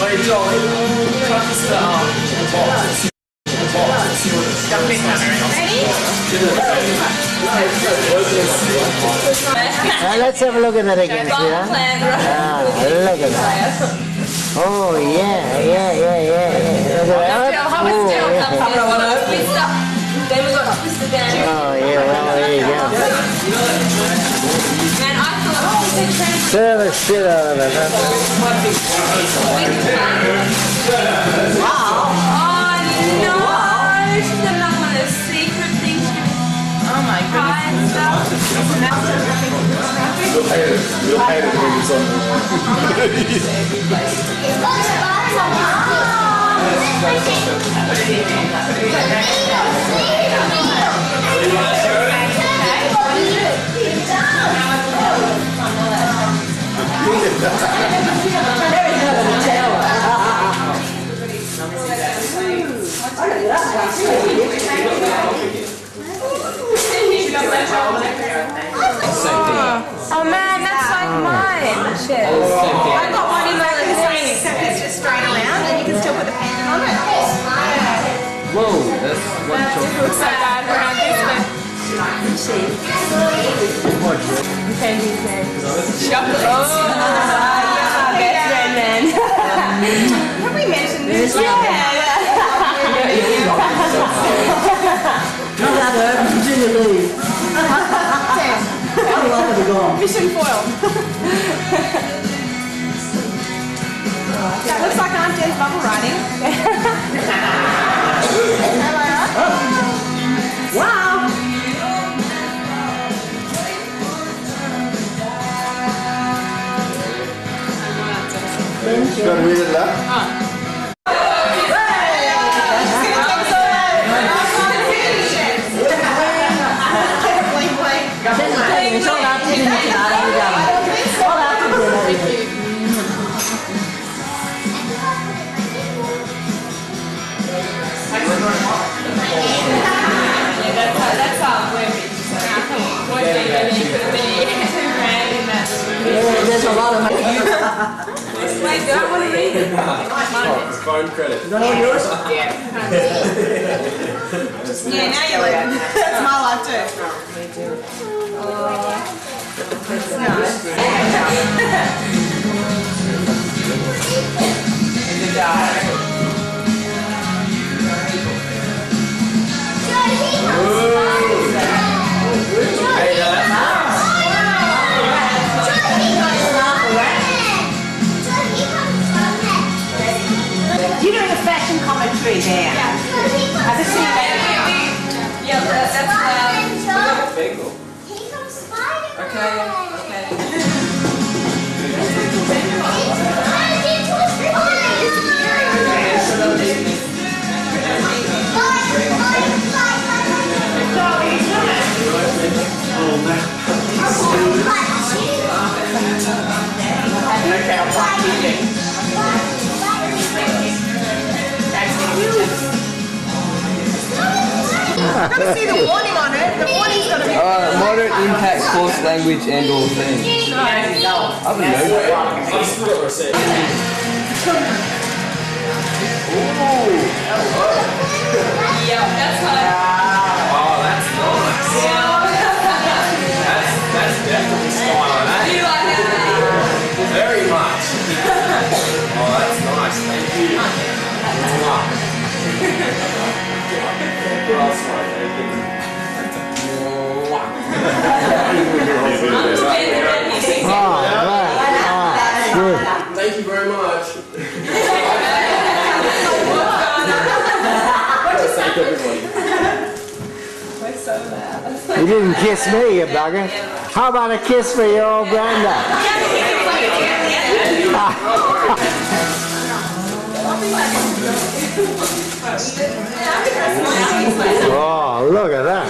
Wait, Joel, touch the box. Box. See what it's Jump in, Now let's have a look at that again. Ah, look at that. Oh, yeah, yeah, yeah, yeah. Look at that. Oh, yeah. comes in? Twist up. Then we got twisted down. Oh, yeah, well, there you go. Oh. Stir the shit out of it. huh? Wow. Oh, no. Oh goodness. You'll hate it. You'll hate it when it's on. Oh man, that's like oh. mine. Shit. Oh. I've got one exactly the same, except it's just straight around and you can still put the paint on it. Whoa, that's one It Chocolate. Oh, yeah, best friend then. Have we mentioned this? Yeah. Not that hurt, Virginia Lee. How long have we gone? Mission foiled. that looks like Aunt Jen's bubble writing. that. Yeah, there's a lot of money. Wait, do I want to read it? Oh, phone credit. Is that all yours? Yeah, yeah, now you're like, that's my life too. Oh, you're commentary there. I can see that. Yeah, that's, that's, um, cool. Okay, okay. Gotta see the warning on it. The warning's gotta be. Uh, moderate impact, coarse language, and all things. I don't know. Yeah, that's fine. Oh, that's nice. That's, that's definitely style, Do you eh? like that? Very much. Oh, that's nice. Thank you. Mwah. Thank you. Very much. Thank everybody. You didn't kiss me, you bugger. How about a kiss for your old granddad? Oh, look at that.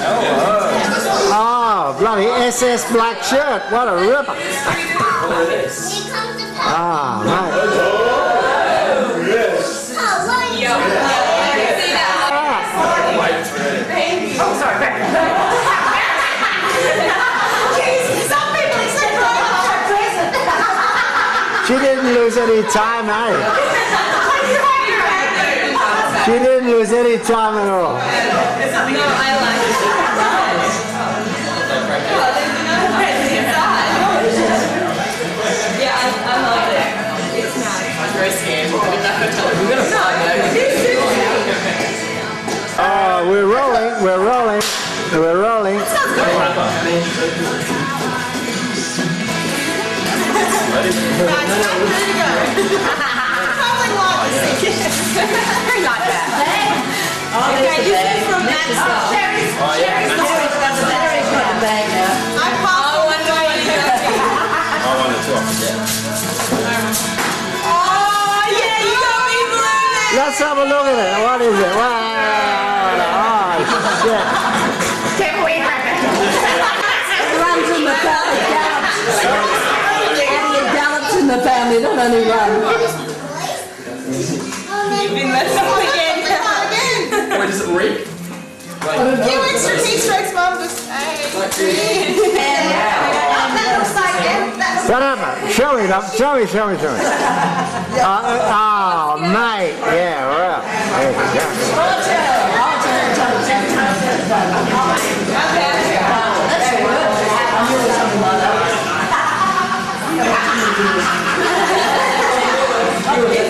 Oh, bloody SS black shirt. What a ripper. Ah, mate. Oh, sorry. She didn't lose any time, eh? She didn't lose any time at all. No, I like it. Well, there's no present. Yeah, I, I love it. It's nice. I'm very scared. We're gonna find Oh, we're rolling, we're rolling, we're rolling. Not bad. Oh, okay, you should from that. Oh, Sherry's, Sherry's the one got the battery got the bag now. Oh, I passed the one way you go. I want to talk, yeah. Oh, yeah, you got me blue Let's have a look at it. What is it? Wow. Oh, shit. Can't wait for It runs in the Catholic gallops. How do you gallop to in the family, not only one. You've been messed up again. Wait, does it reek? Few extra keystrokes, Mum. Just That looks like it. That Shut up. Show me, that. show me, show me, show me. Uh, oh, mate. Yeah, well. There you go. Oh,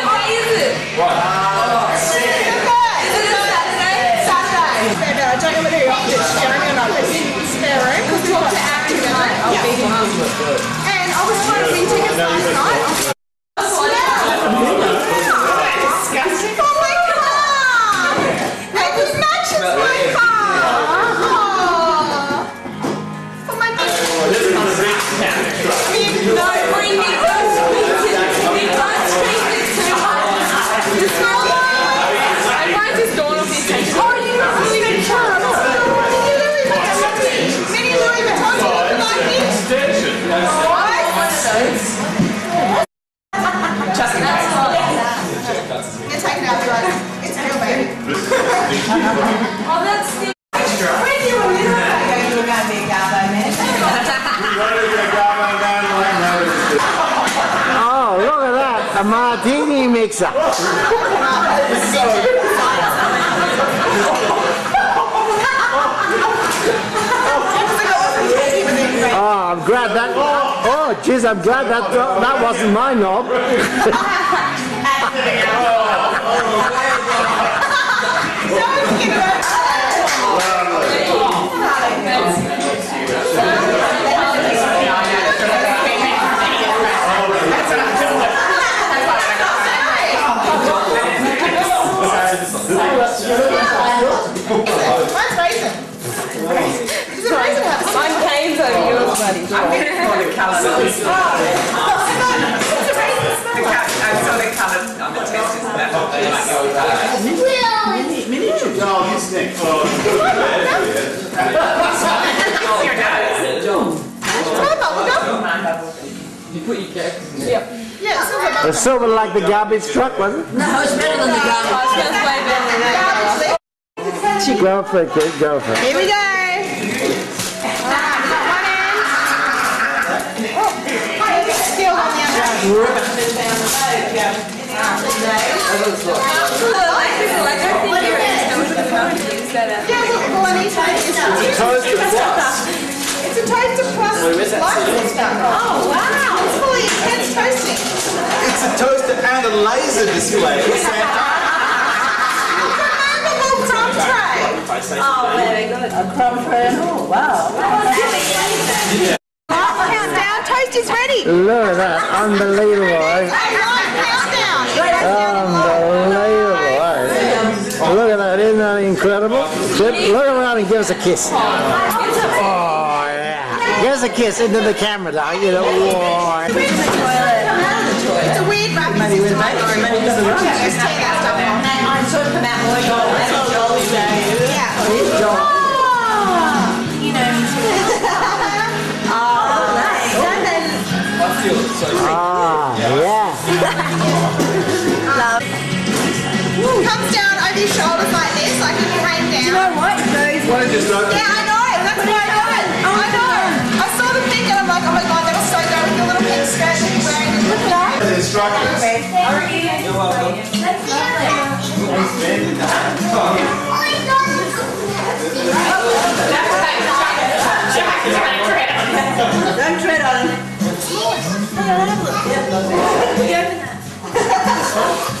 martini mixer. Oh, I'm glad that. Oh, jeez, I'm glad that that wasn't my knob. over. I'm going to call the colour. I saw the colour on the test. Is that what they like your colour? Miniature. No, he's next. You put your cactus in there. Yep. Yeah, it's silver It's sort like the garbage truck, wasn't it? No, it's better than the I garlic. was going better than that. Go for it, kid. Go for it. Here we go. Need to it's Toasted plus. It's a toaster plus license stuff. Oh, wow. It's fully intense toasting. It's a toaster and a laser display. Removable crumb tray. Oh, very good. A crumb tray and all. Wow. Countdown, toast is ready. Look at that. Unbelievable, eh? Countdown. Unbelievable, eh? Look at that. Isn't that incredible? Clip, look around and give us a kiss. Oh, yeah. Give us a kiss into the camera, though. You know, whoa. It's a weird wrapping system. Maybe just the Yeah, right. let's take that down over your shoulders like this, like you can rain down. You know what? Those Why don't you just open Yeah, I know. That's what I know. Oh, I know. I saw the pic and I'm like, oh my god, that was so good with the little pink skirt that you're wearing. Look at that. the instructions? You're welcome. Don't tread on it. that's dance, that's yours. Oh, that's Danielle. That bit's yours, that one carat gold.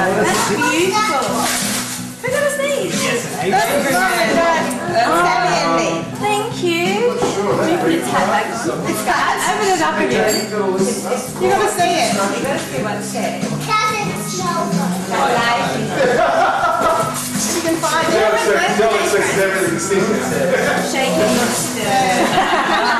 That's beautiful. Who's gonna sneeze? Yes, That's right. That's Sammy and me. Thank you. Its got, open it up again. You gotta see it. You gotta. You can find. Our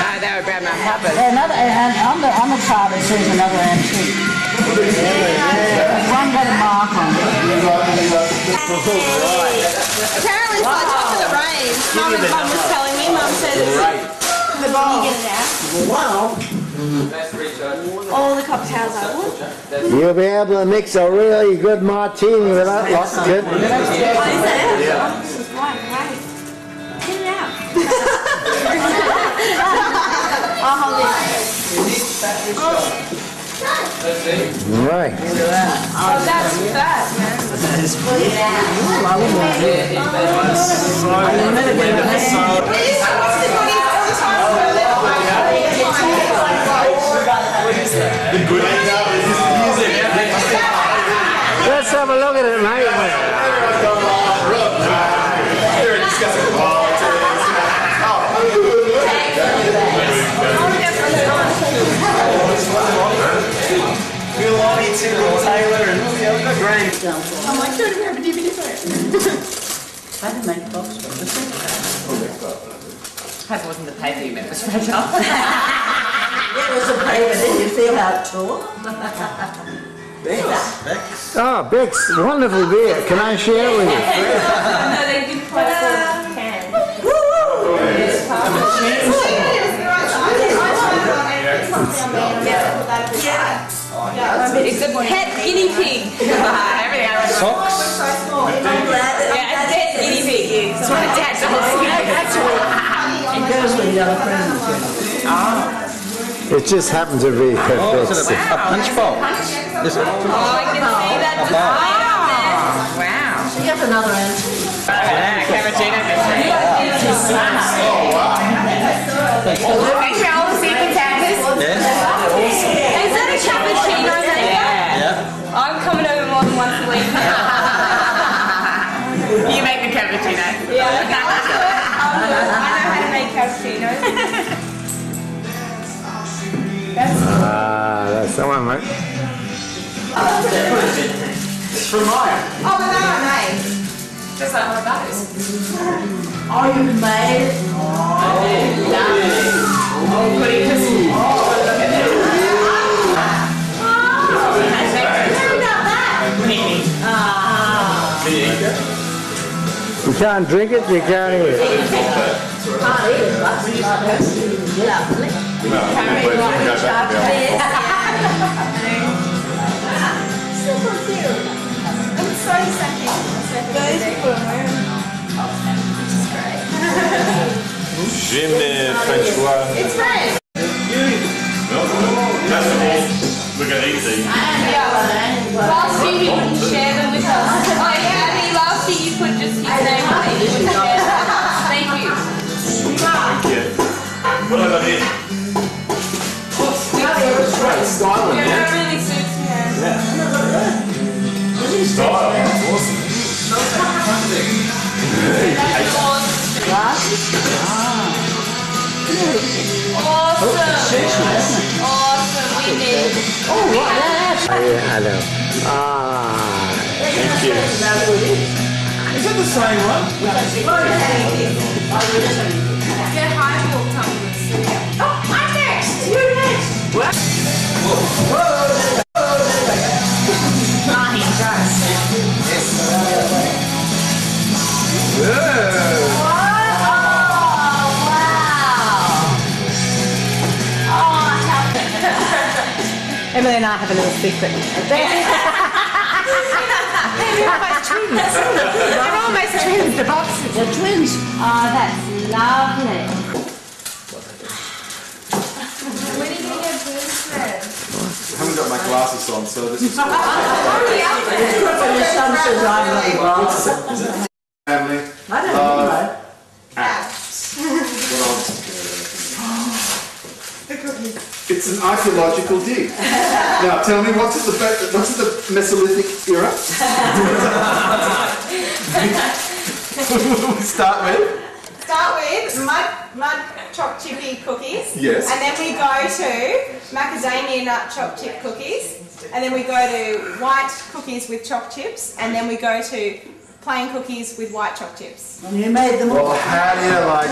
That would grab my puppet. Another, and on the, on the card it says another antique. One got a mark on it. Apparently it's like top of the range. Mum, Mum was telling me, Mum said it's the bottom. Get it out. Wow. All the cocktails I want. You'll be able to mix a really good martini with that lot, kid. What is that? Yeah. Right. Oh, that's fat, man. Let's have a look at it, mate. Tyler, and Graham. I'm like, don't we have a DVD player? I didn't make a box Hope it wasn't the paper you meant, it was fragile. It was a paper, did you feel how it tore? Oh, Bex, wonderful beer. Can I share it with you? no, they did put a can. It's a pet guinea pig. Everything I was Socks? Yeah, a dead guinea pig. It's what a dad It goes with the other presents. It just happened to be her Oh, is Bex. a, a punch bowl? Is it? Oh, I can see that. Ah, oh, wow. Wow. She has another antique. Yeah, cappuccino mystery. Thank you, make cappuccino. Yeah, I'll do it. I'll do it. I know how to make cappuccinos. Ah, that's the one, mate. It's from mine. Oh, but they are nice. Just like one of those. Oh, you made it? Oh, goody, just. Oh, look at that. Mini. You can't drink it, you can't eat back and down. I'm so sucky. Those people are wearing. J'aime les French fries. It's red. That's all. We're gonna eat these. Last year you wouldn't share them with us. Thank you. Yeah. What have I got here? Great styling, Yeah, yeah. suits me. Style. That's awesome. Awesome. Awesome. We did. Oh, what, that's... Yeah, I. Ah, Thank you. Is it the same one? Get high for Oh, I'm next! You're next! What? Whoa! Whoa! Mine, guys. Yeah. Emily and I have a little secret. They're almost twins. They're almost twins, the boxes. They're twins. Oh, that's lovely. When are you going to get boyfriend? I haven't got my glasses on, so this is. It's good when your son says I've got glasses. Family. I don't love, know. Acts. It's an archaeological dig. Now, tell me, what's in the ba- what's in the Mesolithic era? we start with. Start with mud, mud choc chippy cookies. Yes. And then we go to macadamia nut choc chip cookies. And then we go to white cookies with choc chips. And then we go to plain cookies with white choc chips. And you made them all. Well, how do you like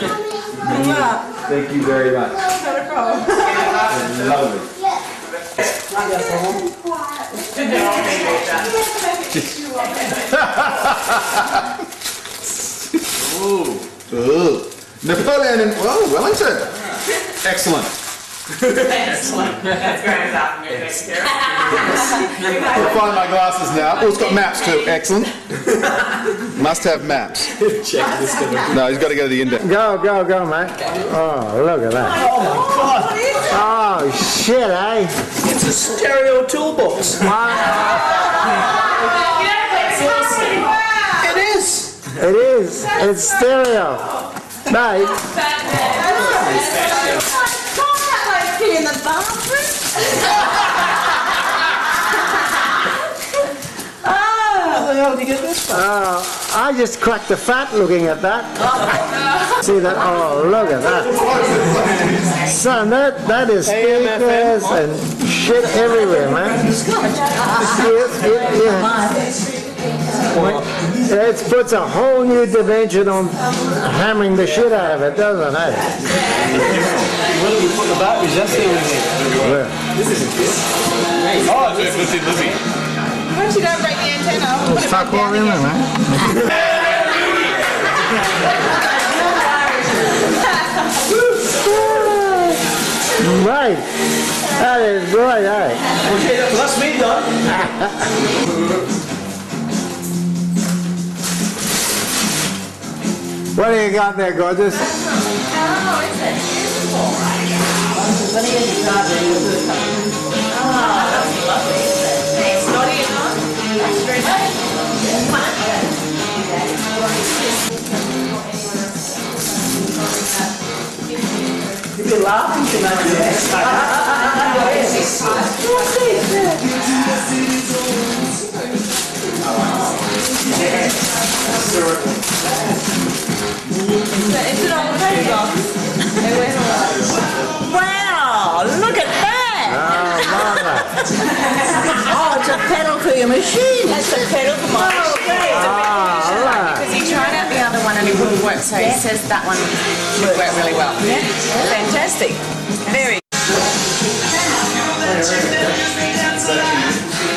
that? Thank you very much. Not a problem. Lovely. Ooh. Ooh. Napoleon and oh Wellington. Excellent. Excellent. That's great stuff. I'm going to take care of I'll find my glasses now. Oh, it's got maps too. Excellent. Must have maps. Check this guy. No, he's got to go to the index. Go, go, go, mate. Oh, look at that. Oh my god! Oh, shit, eh? It's a stereo toolbox. It is. It is. It's stereo. Mate, in the bathroom. How the hell did you get this from? oh, I just cracked the fat looking at that. See that? Oh, look at that. Son, that, that is speakers and shit everywhere, man. It puts a whole new dimension on hammering the shit out of it, doesn't it? Where do we put the batteries? That's the only thing. Where? This isn't good. Oh, it's good to see Lizzie. Once you don't break the antenna, put it Fuck back all down in there, man. Right. That is right, eh? Okay, well, that's me done. What do you got there, gorgeous? Oh, isn't that beautiful? I got it. It's funny as You've been laughing too much. Is it on the table? Wow, look at that! Oh, it's a pedal to your machine. That's a pedal for my oh, Because he tried out the other one and it wouldn't work, so he says that one should work really well. Fantastic. Very.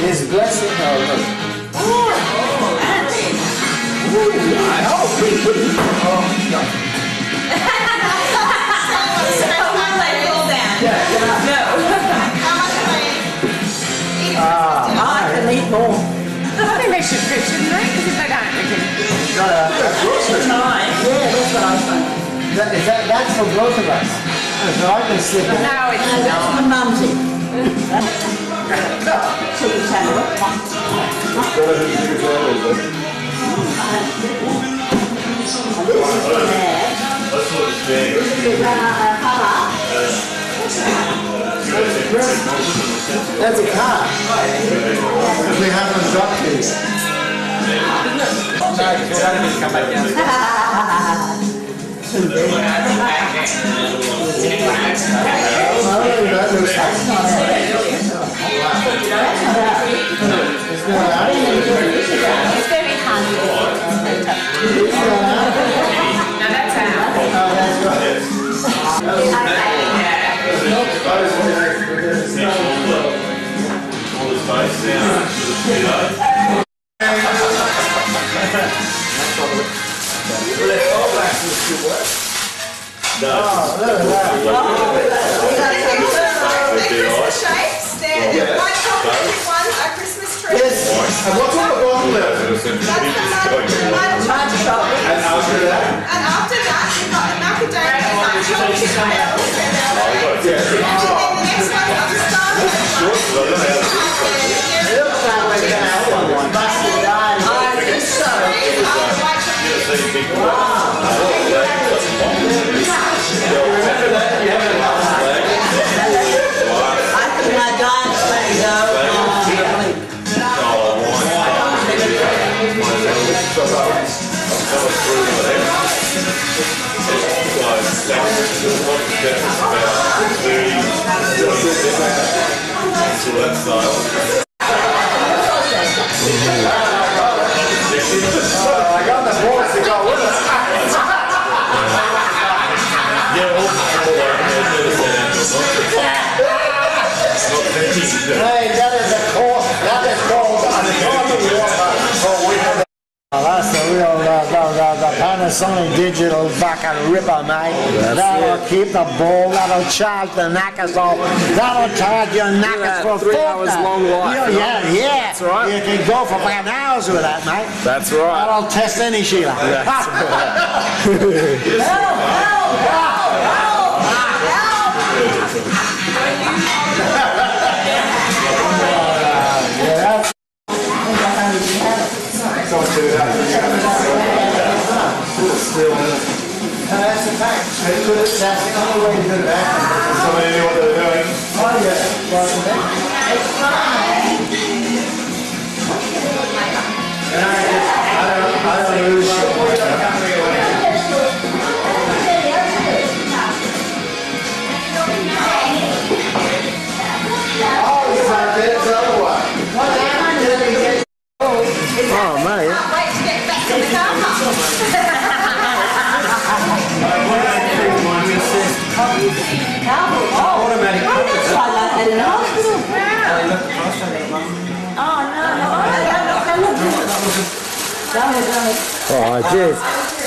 at the wall, His blessing, oh look. Oh, no. I can eat more. I think they should quit, shouldn't they? Because if they don't, they can... No, no, that's Tonight. Yeah, that's what I was saying. That, is that, that's for both of us. So I can slip it. No, it's No, that's for mumsy. Chicken sandwich. And this is for there. This is a colour. That's a car. We haven't got these. Too big. Oh, that's It's very hard Now that's out. Shapes, they're white chocolate ones are Christmas trees. Yes. And what's on the bottom there? That's the mud, mud chocolate. Panasonic digital fucking ripper, mate. that'll keep the ball, that'll charge the knackers off, that'll charge your knackers for three hours time. long life, Yeah, yeah, yeah. That's right. You can go for fucking hours with that, mate. That's right. That'll test any Sheila. Yeah, Oh, That's the fact. Good. That's the only way to do that. Somebody knew what they were doing. Oh, yeah. And I just, I don't, I don't lose Oh, it's like To to Automatic. I that hospital. Oh, no, no. Oh.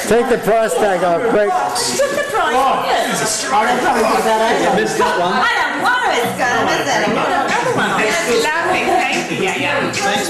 Take the price tag off quick. Took the price. Oh, they probably put that over. Missed that one. I don't it's gonna miss that. Another one. Laughing, thank you. Yeah, yeah. Thanks,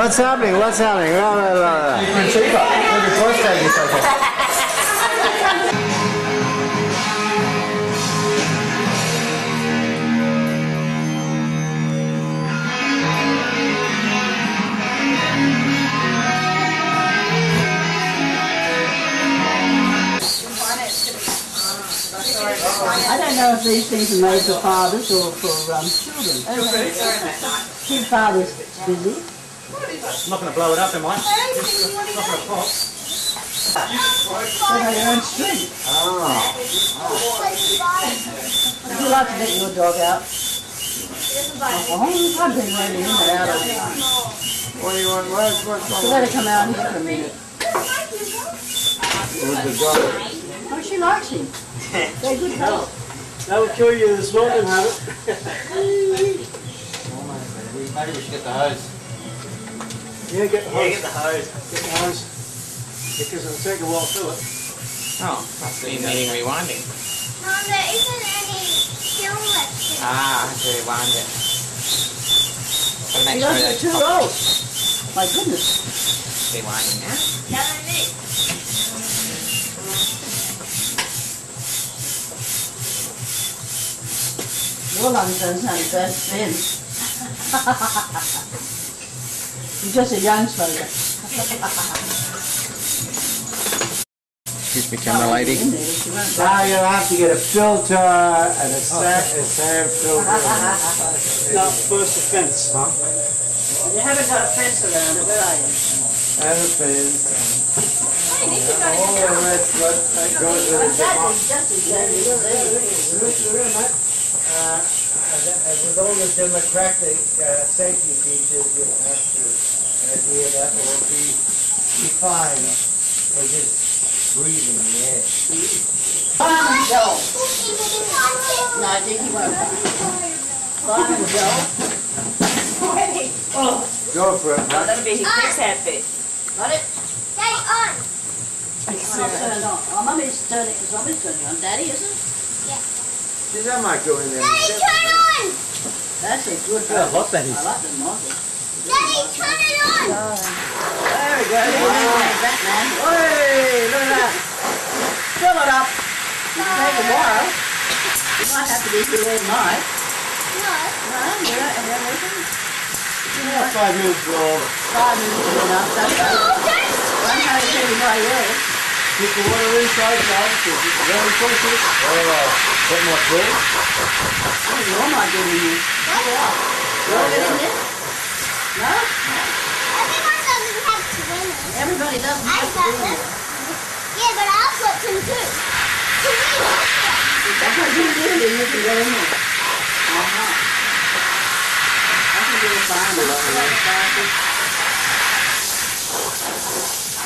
What's happening? What's happening? Blah, blah, blah, blah. I don't know if these things are made for fathers or for um, children. Keep fathers busy. I'm not going to blow it up, am I? It's not going to pop. They own street. Would you like to let your dog out? Oh, I've been letting him out all the. What do you want? What's, what's So let her come out here for a minute. with the dog? Oh, she likes him. They're good dogs. That will kill you this morning, have it? Maybe we should get the hose. Yeah, get the Yeah, hose. get the hose. Get the hose. Because it'll take a while to fill it. Oh, must be needing rewinding. Mom, there isn't any still left. Ah, I have to rewind it. Gotta make You sure guys that are too old. My goodness. rewinding now. Your lungs don't sound that thin. You're just a young smoker. Excuse me, camera lady. Now you have to get a filter and a sand, a sand filter. Now, first the fence. Huh? You haven't got a fence around it, where are you? And a fence. All the rest what that goes with it. That's that's exactly Uh, with all the democratic uh, safety features, you'll have to adhere that will be defined for just breathing the air. Fireman Joel. No, I think he won't. Fireman Joel. Oh, Go for it, Oh, that'll be his next ah. outfit. got it? Daddy, on. It's not turned on. Oh, mummy's turning, it's mummy's turning on. Daddy, isn't it? See, that might go in there. Daddy, turn on. That's a good I love that I like the nozzle. Daddy, turn it on. There we go. Wow. that man. Hey, look at that. Fill it up. It'll take a while. You might have to be here all night. No. No, you're right, and then we can. Yeah, five minutes for all. Five minutes is enough. Don't go. Don't go to anybody else. Keep the water inside, guys, it's very close. Oh, put more food. Oh, you might get in there. Fill it up. You want to get in there? No? Everyone doesn't have to. Everybody doesn't I have to got do them. it. Yeah, but I'll put them too. To me, That's what you do, then you can go in there. Uh-huh. I can do a fine.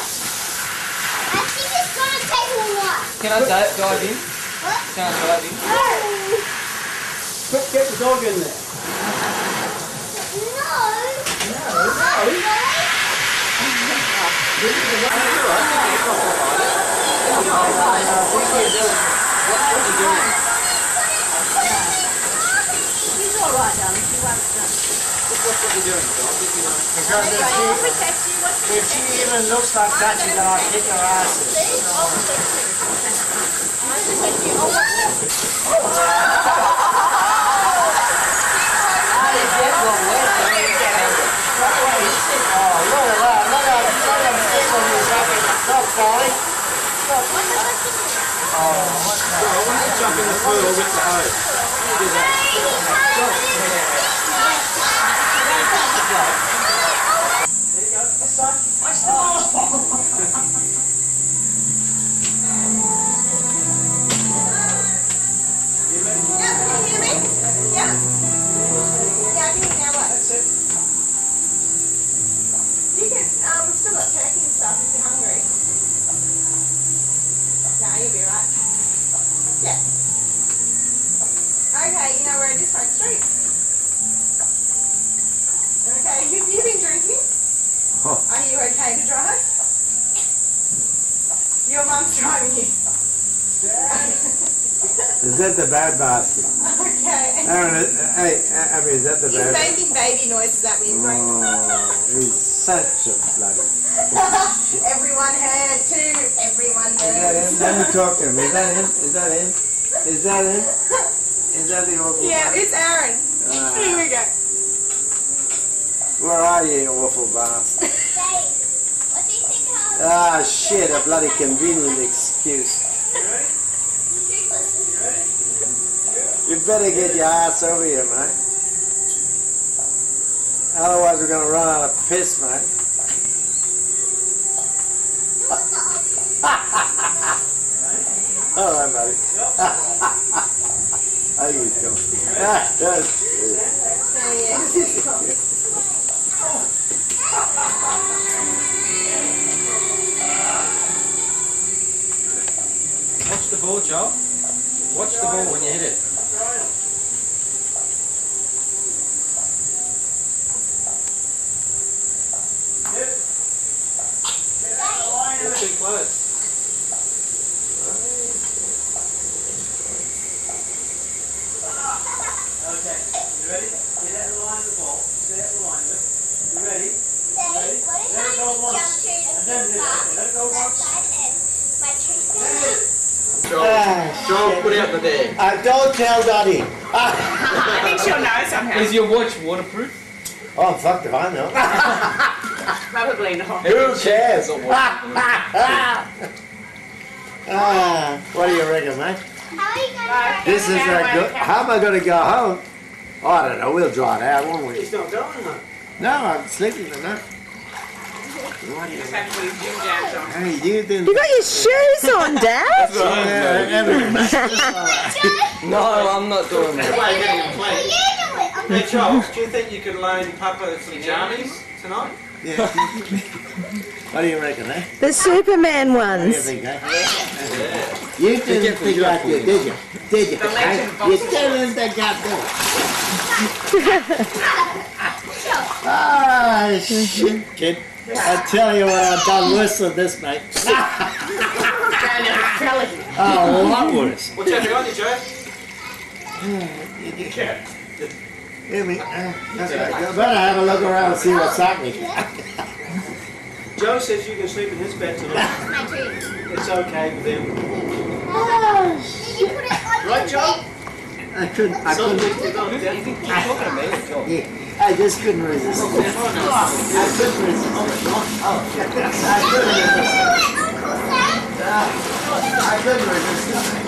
I think it's gonna take a while. Can I dive, dive in? What? Can I dive in? No. Quick, get the dog in there. If she, even looks like that, she's gonna kick her ass. Oh, look at that. Look at look at him sitting on his racket. Look, Polly. Oh, what the Jump in the pool with the hose. You do that. Yeah, can you hear me? Yeah. Yeah, I can hear. You can, um, still got turkey and stuff if you're hungry. Nah, you'll be right. Yeah. Okay, you know where it is, Front Street. Okay, you, you been drinking? Oh. Are you okay to drive? Your mum's driving you. Is that the bad bastard? okay. Aaron, uh, hey, Abby, is that the He's bad making baby noises at me. He's going, Oh, he's such a bloody. Everyone heard too. Everyone Is that him? heard. Let me talk to him. Is that him? Is that him? Is that him? Is that the awful Yeah, bastard? it's Aaron. Ah. Here we go. Where are you, you awful bastard? Daddy, what do you think of Ah, shit, a bloody convenient excuse. You better get your ass over here, mate. Otherwise, we're gonna run out of piss, mate. All right, buddy. How you go? Ah, that's Watch the ball, Joel. Watch the ball when you hit it. close. Okay, you ready? Get out of the line of the ball. Get out of the line of it. You ready? Ready? Let it go once. And then hit it. Let it go once. Joel, Joel, put out the bag. Uh, don't tell Daddy. I think she'll know somehow. Is your watch waterproof? Oh, fuck if I know. Probably not. Who cares? ah, what do you reckon, mate? This is a good. How am I going to go home? Oh, I don't know. We'll draw it out, won't we? He's not going, mate. No, I'm sleeping tonight. What do you Just have to leave gym jams on. Hey, you didn't. You got your shoes on, Dad? Yeah. No, I'm not doing Hey, that. wait, wait. Hey, Charles, do you think you could loan Papa some jammies tonight? Yeah. what do you reckon, eh? The Superman What do you ones. think, eh? You didn't think I did, did you? Did you? The legend eh? You didn't think I did. Ah, shit, kid. I tell you what, I've done worse than this, mate. oh, a lot worse. What's that behind you, Joe? Hear me? Uh, that's right. You better have a look around and see what's happening. Joe says you can sleep in his bed tonight. It's okay with him. Right, Joe? I couldn't. I Some couldn't. people don't get You talking to me or Joel? Yeah, I just couldn't resist. I couldn't resist. Oh, I couldn't resist. I couldn't resist. Ah, I couldn't resist.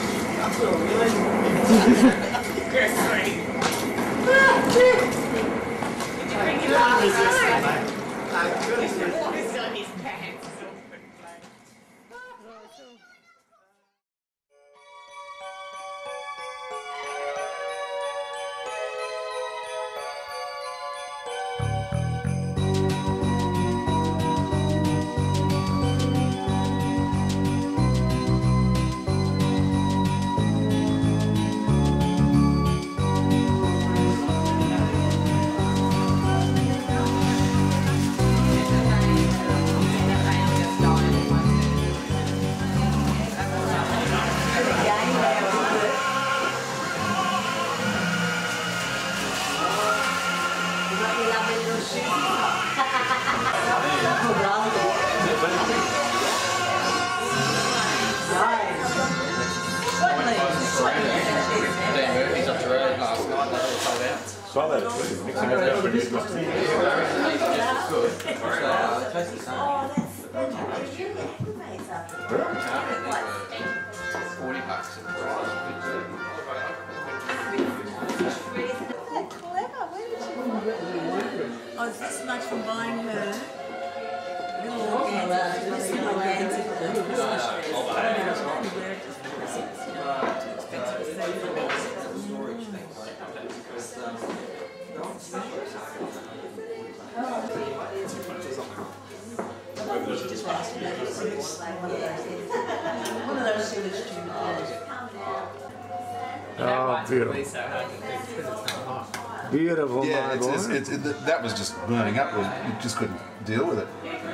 Was just burning up. Was, you just couldn't deal with it.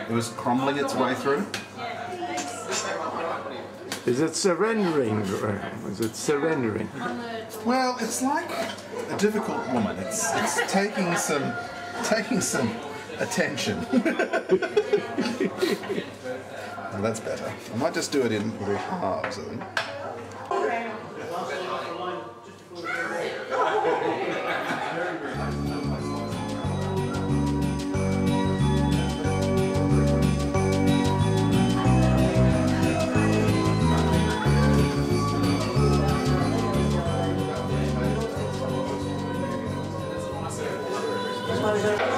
It was crumbling its way through. Is it surrendering? Is it surrendering? Well, it's like a difficult woman. It's it's taking some taking some attention. Now that's better. I might just do it in halves, I think. 감사합니다.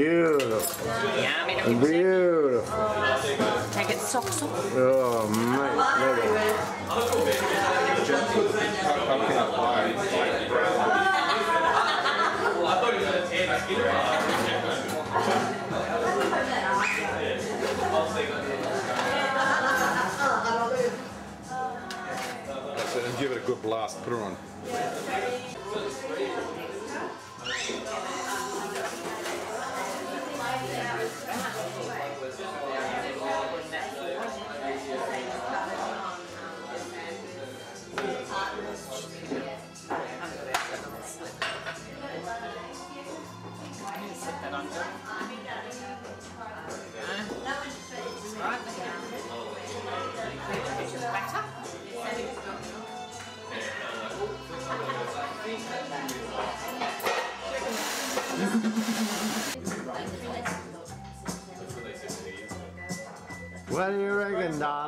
Beautiful. Yummy looking Beautiful. Take its socks off. Oh, mate. Look at That's it, and give it a good blast. Put her on. Yeah.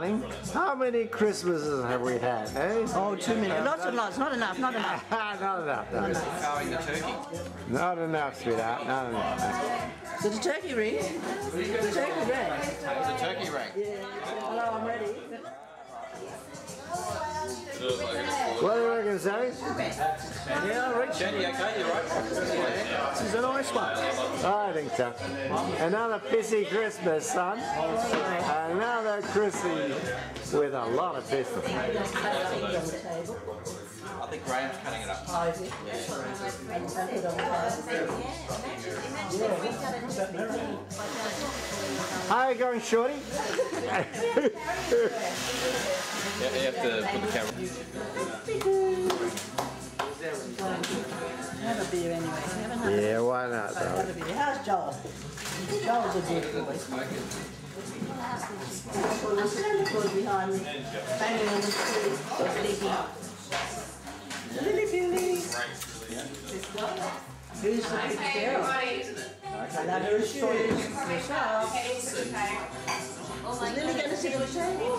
Darling? How many Christmases have we had, eh? Oh, too many. Lots and lots. Not enough. Not enough. not enough. Not enough. Throwing the turkey. Not enough, sweetheart. Not enough. So the turkey ring. The turkey ring. It's a turkey ring. Hello, I'm ready. What do you reckon, Sally? Yeah, Rich. Jenny, okay, you right? This is a nice one. I think so. Another pissy Christmas, son. Another Chrissy with a lot of pisses. I think Graham's cutting it up. How are you going, Shorty? Yeah, you have to put the camera. Have a beer anyway. Have another. yeah, why not, Have a beer. How's Joel? Joel's a good boy. I'm standing close behind me. Banging on the tree. Sleeping. Lily Billy. Who's the big girl? I love her stories herself. Is Lily going to sit on the table?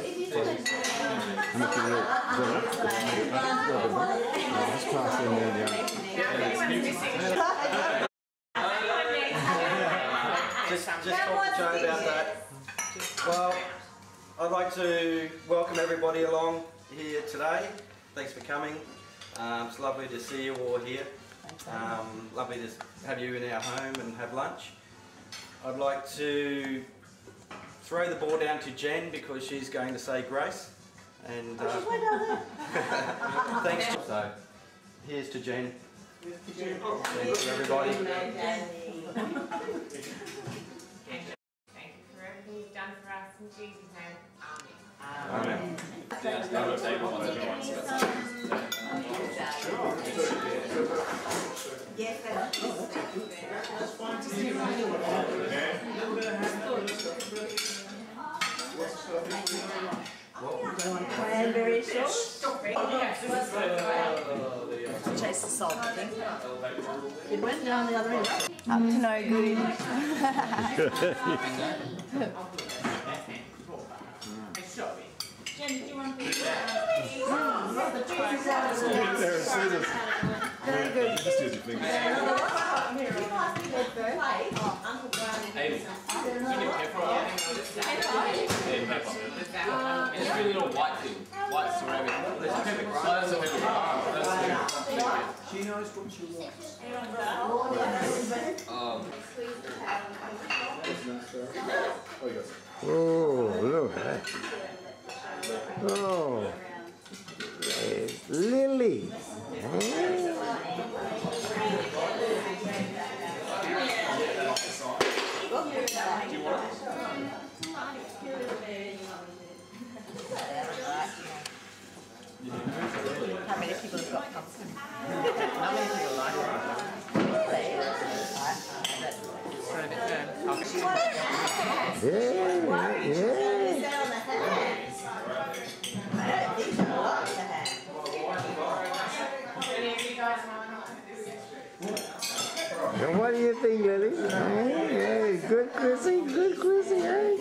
How much do you want? Is that enough? Let's pass in there, yeah. Just, just talk to Joe about that. Well, I'd like to welcome everybody along here today. Thanks for coming. Um, it's lovely to see you all here. Um, lovely to have you in our home and have lunch. I'd like to throw the ball down to Jen because she's going to say grace. And uh, thanks. So here's to Jen. Thanks to everybody. Thank you for everything you've done for us in Jesus' name. Amen. Amen. Cranberry sauce. Chase the salt, I think. It went down the other end. Up to no good. Jen, do you want to be There it is. Very good. Just use your fingers. It's really little white thing. White ceramic. Those are pepper. She knows what she wants. Um, Oh, look at that. Oh, Lily. How many people have got pumpkin? Not many people like it. Chrissy, good Chrissy, eh?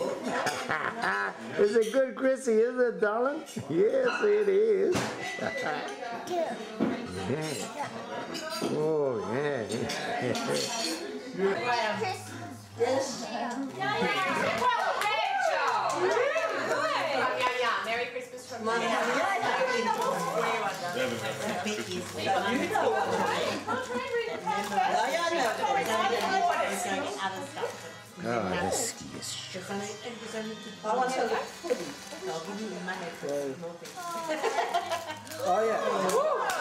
Is it good Chrissy, is it, darling? Yes, it is. yeah. Oh, yeah. Yes. Merry Christmas from Mum, me. Oh, this ski is shit. I want to look pretty. Oh, I'll give you money for smoking. Oh yeah.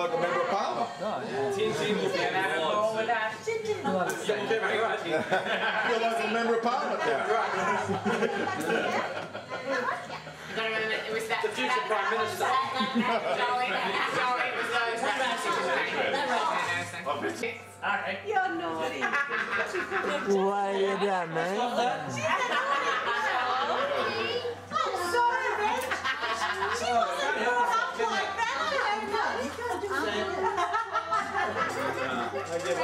Like a member of parliament. Tin Tin will be Have a ball with that. You're like a member of parliament now. You gotta it was that. The future Prime Minister. Joey, Joey was those Okay. You're naughty. What are you doing, man? I'm sorry, Reg. She wasn't brought up like that. I don't know. You can't do Where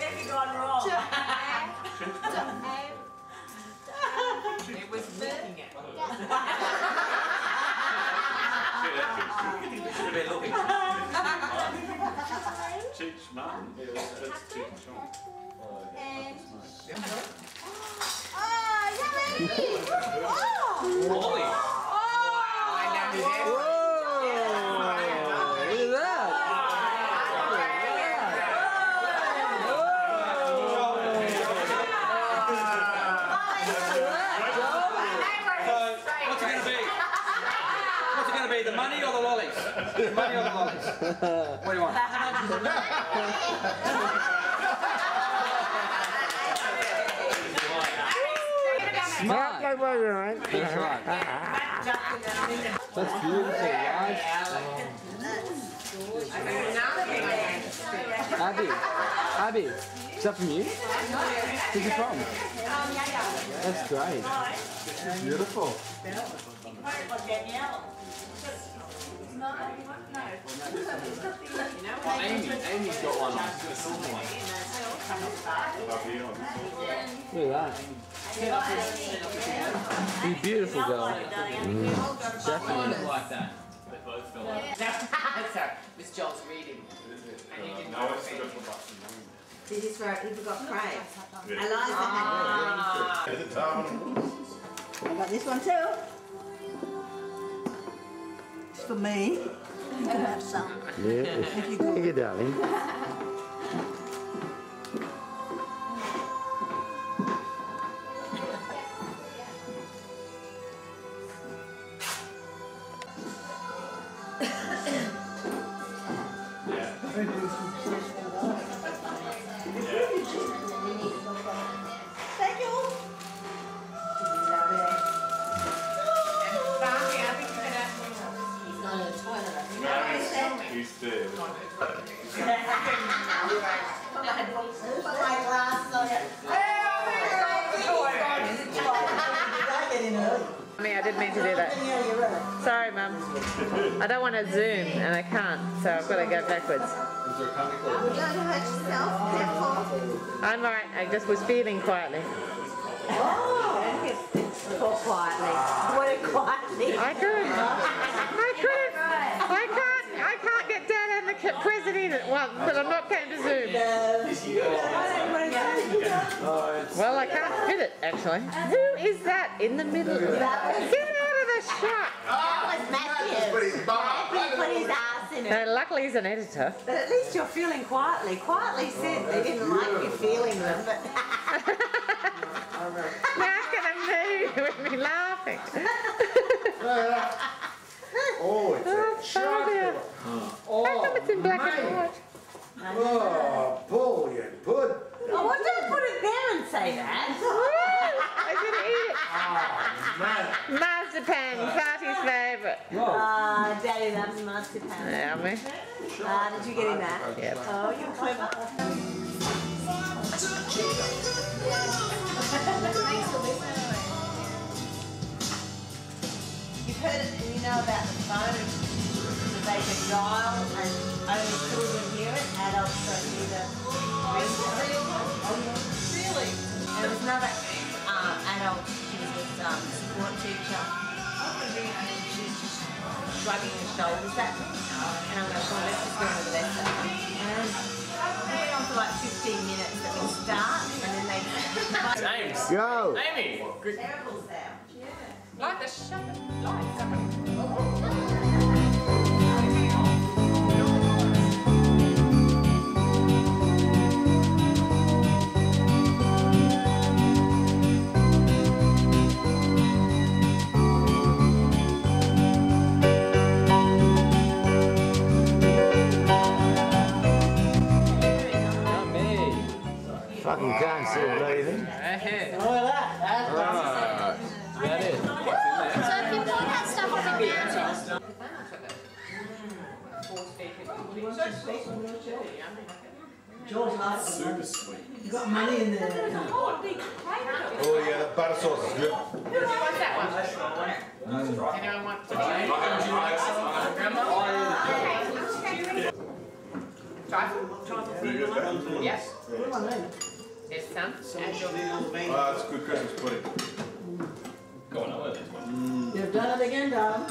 have you gone wrong? It was looking at me. Should have been looking. Cheech Martin. That's Cheech Chong. And. Oh, yummy! Oh! Ollie. I know who that Whoa! Look at that. What's it gonna be? What's it gonna be? The money or the lollies? The money or the lollies? What do you want? Not like what you're right. That's right. That's beautiful, right? Abby, Abby, is that from you? Where's it from? That's great. Beautiful. Amy, Amy's got one on. The silver one. Up here on Look at that. You beautiful girl. Definitely. like that. They both fell out. Sorry, Miss Joel's reading. And you didn't know it's it. This is for if you've got crave. Yeah. Eliza Ah. Is it um. I got this one too. For me. You can have some. Yeah. Thank you, darling. So I've got to go backwards. You don't hurt yourself, careful. I'm alright. I just was feeling quietly. Oh, Talk quietly. What it quietly. I could. I could. I can't. I can't get Dad and the ca- quiz it at once, but I'm not going to zoom. Well, I can't fit it actually. Who is that in the middle? Get out of the shot. That was Matthew. Matthew put his ass in it. No, luckily he's an editor. But at least you're feeling quietly. Quietly said they didn't like you feeling them, but Now can I move with me laughing? Oh, it's Oh, a chocolate. How come it's in black and white? Oh, pull you put. Oh, well, don't put it there and say that. I can eat it. Marzipan, Fatty's favourite. Ah, Daddy loves marzipan. Yummy. Ah, did you get him that? Yep. Oh, you're clever. You've heard it, and you know about the phone that they can dial and only children hear it, adults don't hear the Really? And there was another um, adult, she was with um, support teacher, and she was just shrugging her shoulders at me. And I'm going, well, let's just go into the lesson. And it went on for like 15 minutes that we start, and then they... James. Go. Amy. Good. Terrible sound. Like the shut lights. Fucking can't see it leaving. Look at that. That's Right. That is. So if you pour that stuff on the counter, George likes it. Super sweet. You got money in there. Oh yeah, that butter sauce is good. Who wants that one? Anyone want to try? Trifle? Yes. There's some. And your- Ah, that's good Christmas pudding. Go on, I'll let this one. You've done it again, darling.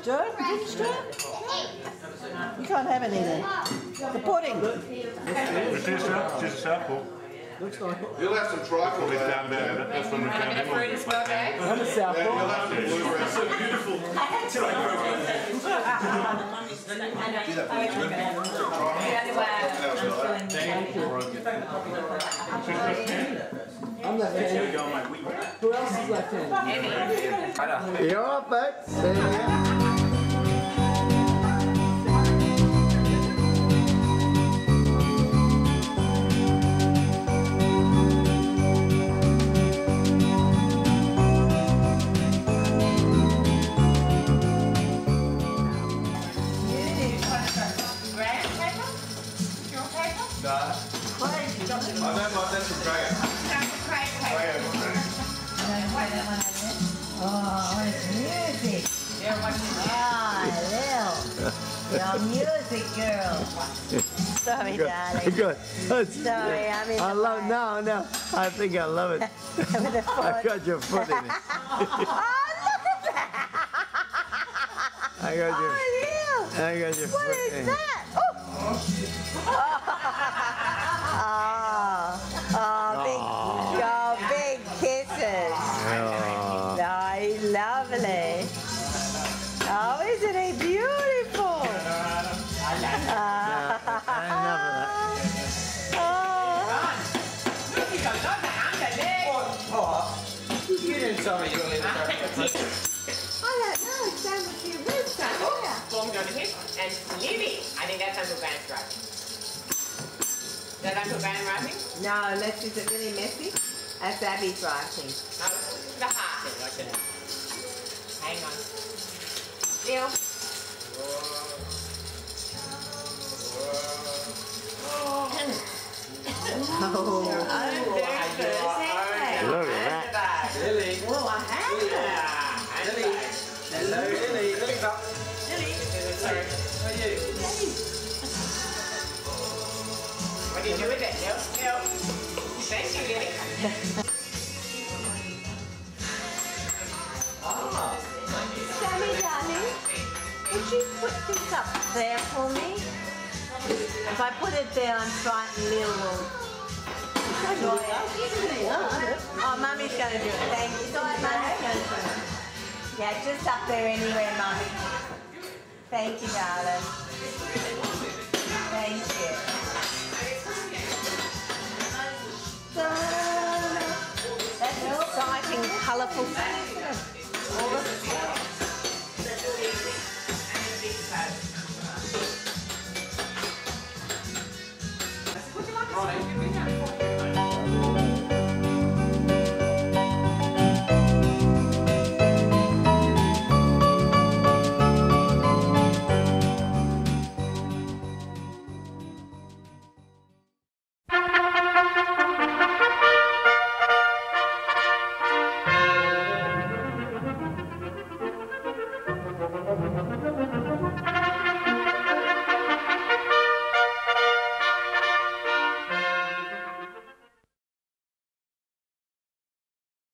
Stir it? Did you stir? You can't have any then. The pudding. It's just a, just a sample. Looks like it. You'll have some trifle Probably down there, that's when we found him. Fruit as well, Dave? I'm a South Yeah, you'll Boy. have some blueberries. So beautiful. I'm left-handed. Who else is left-handed? You're up, mate. I don't like that from Graham. That's great paper. Graham. Oh, it's music. Ah, Lil. Your music girl. Sorry, Good. darling. Good. That's- Sorry, I'm in I love, no, no, I think I love it. I foot. got your foot in it. I got your, Oh, I got your. What foot in it. that? Oh, oh, big, oh, big kisses. Oh. Oh, lovely. Oh, isn't he beautiful? Enough of that. You got a lot of under there. You didn't tell me you were leaving I don't know, it's down with your roots up here. Formed on him. And Libby. I think that's Uncle Graham's writing. Is that Uncle Graham writing? No, unless is it really messy? That's Abby's writing. No, the heart is what's in it. Hang on. Lil. Oh, Look at that. Lily. Oh, I have Yeah. Lily. Hello, Lily. Lily's up. Lily. Sorry. How are you? What you do with it, Lil? Lil. Thank you, Lily. Sammy, darling. Could you put this up there for me? If I put it there, I'm frightened Lil will. Oh, Mummy's going to do it. Thank you. Sorry, Mummy's going to do it. Yeah, just up there anywhere, Mummy. Thank you, darling. Thank you. exciting, colourful. Would you like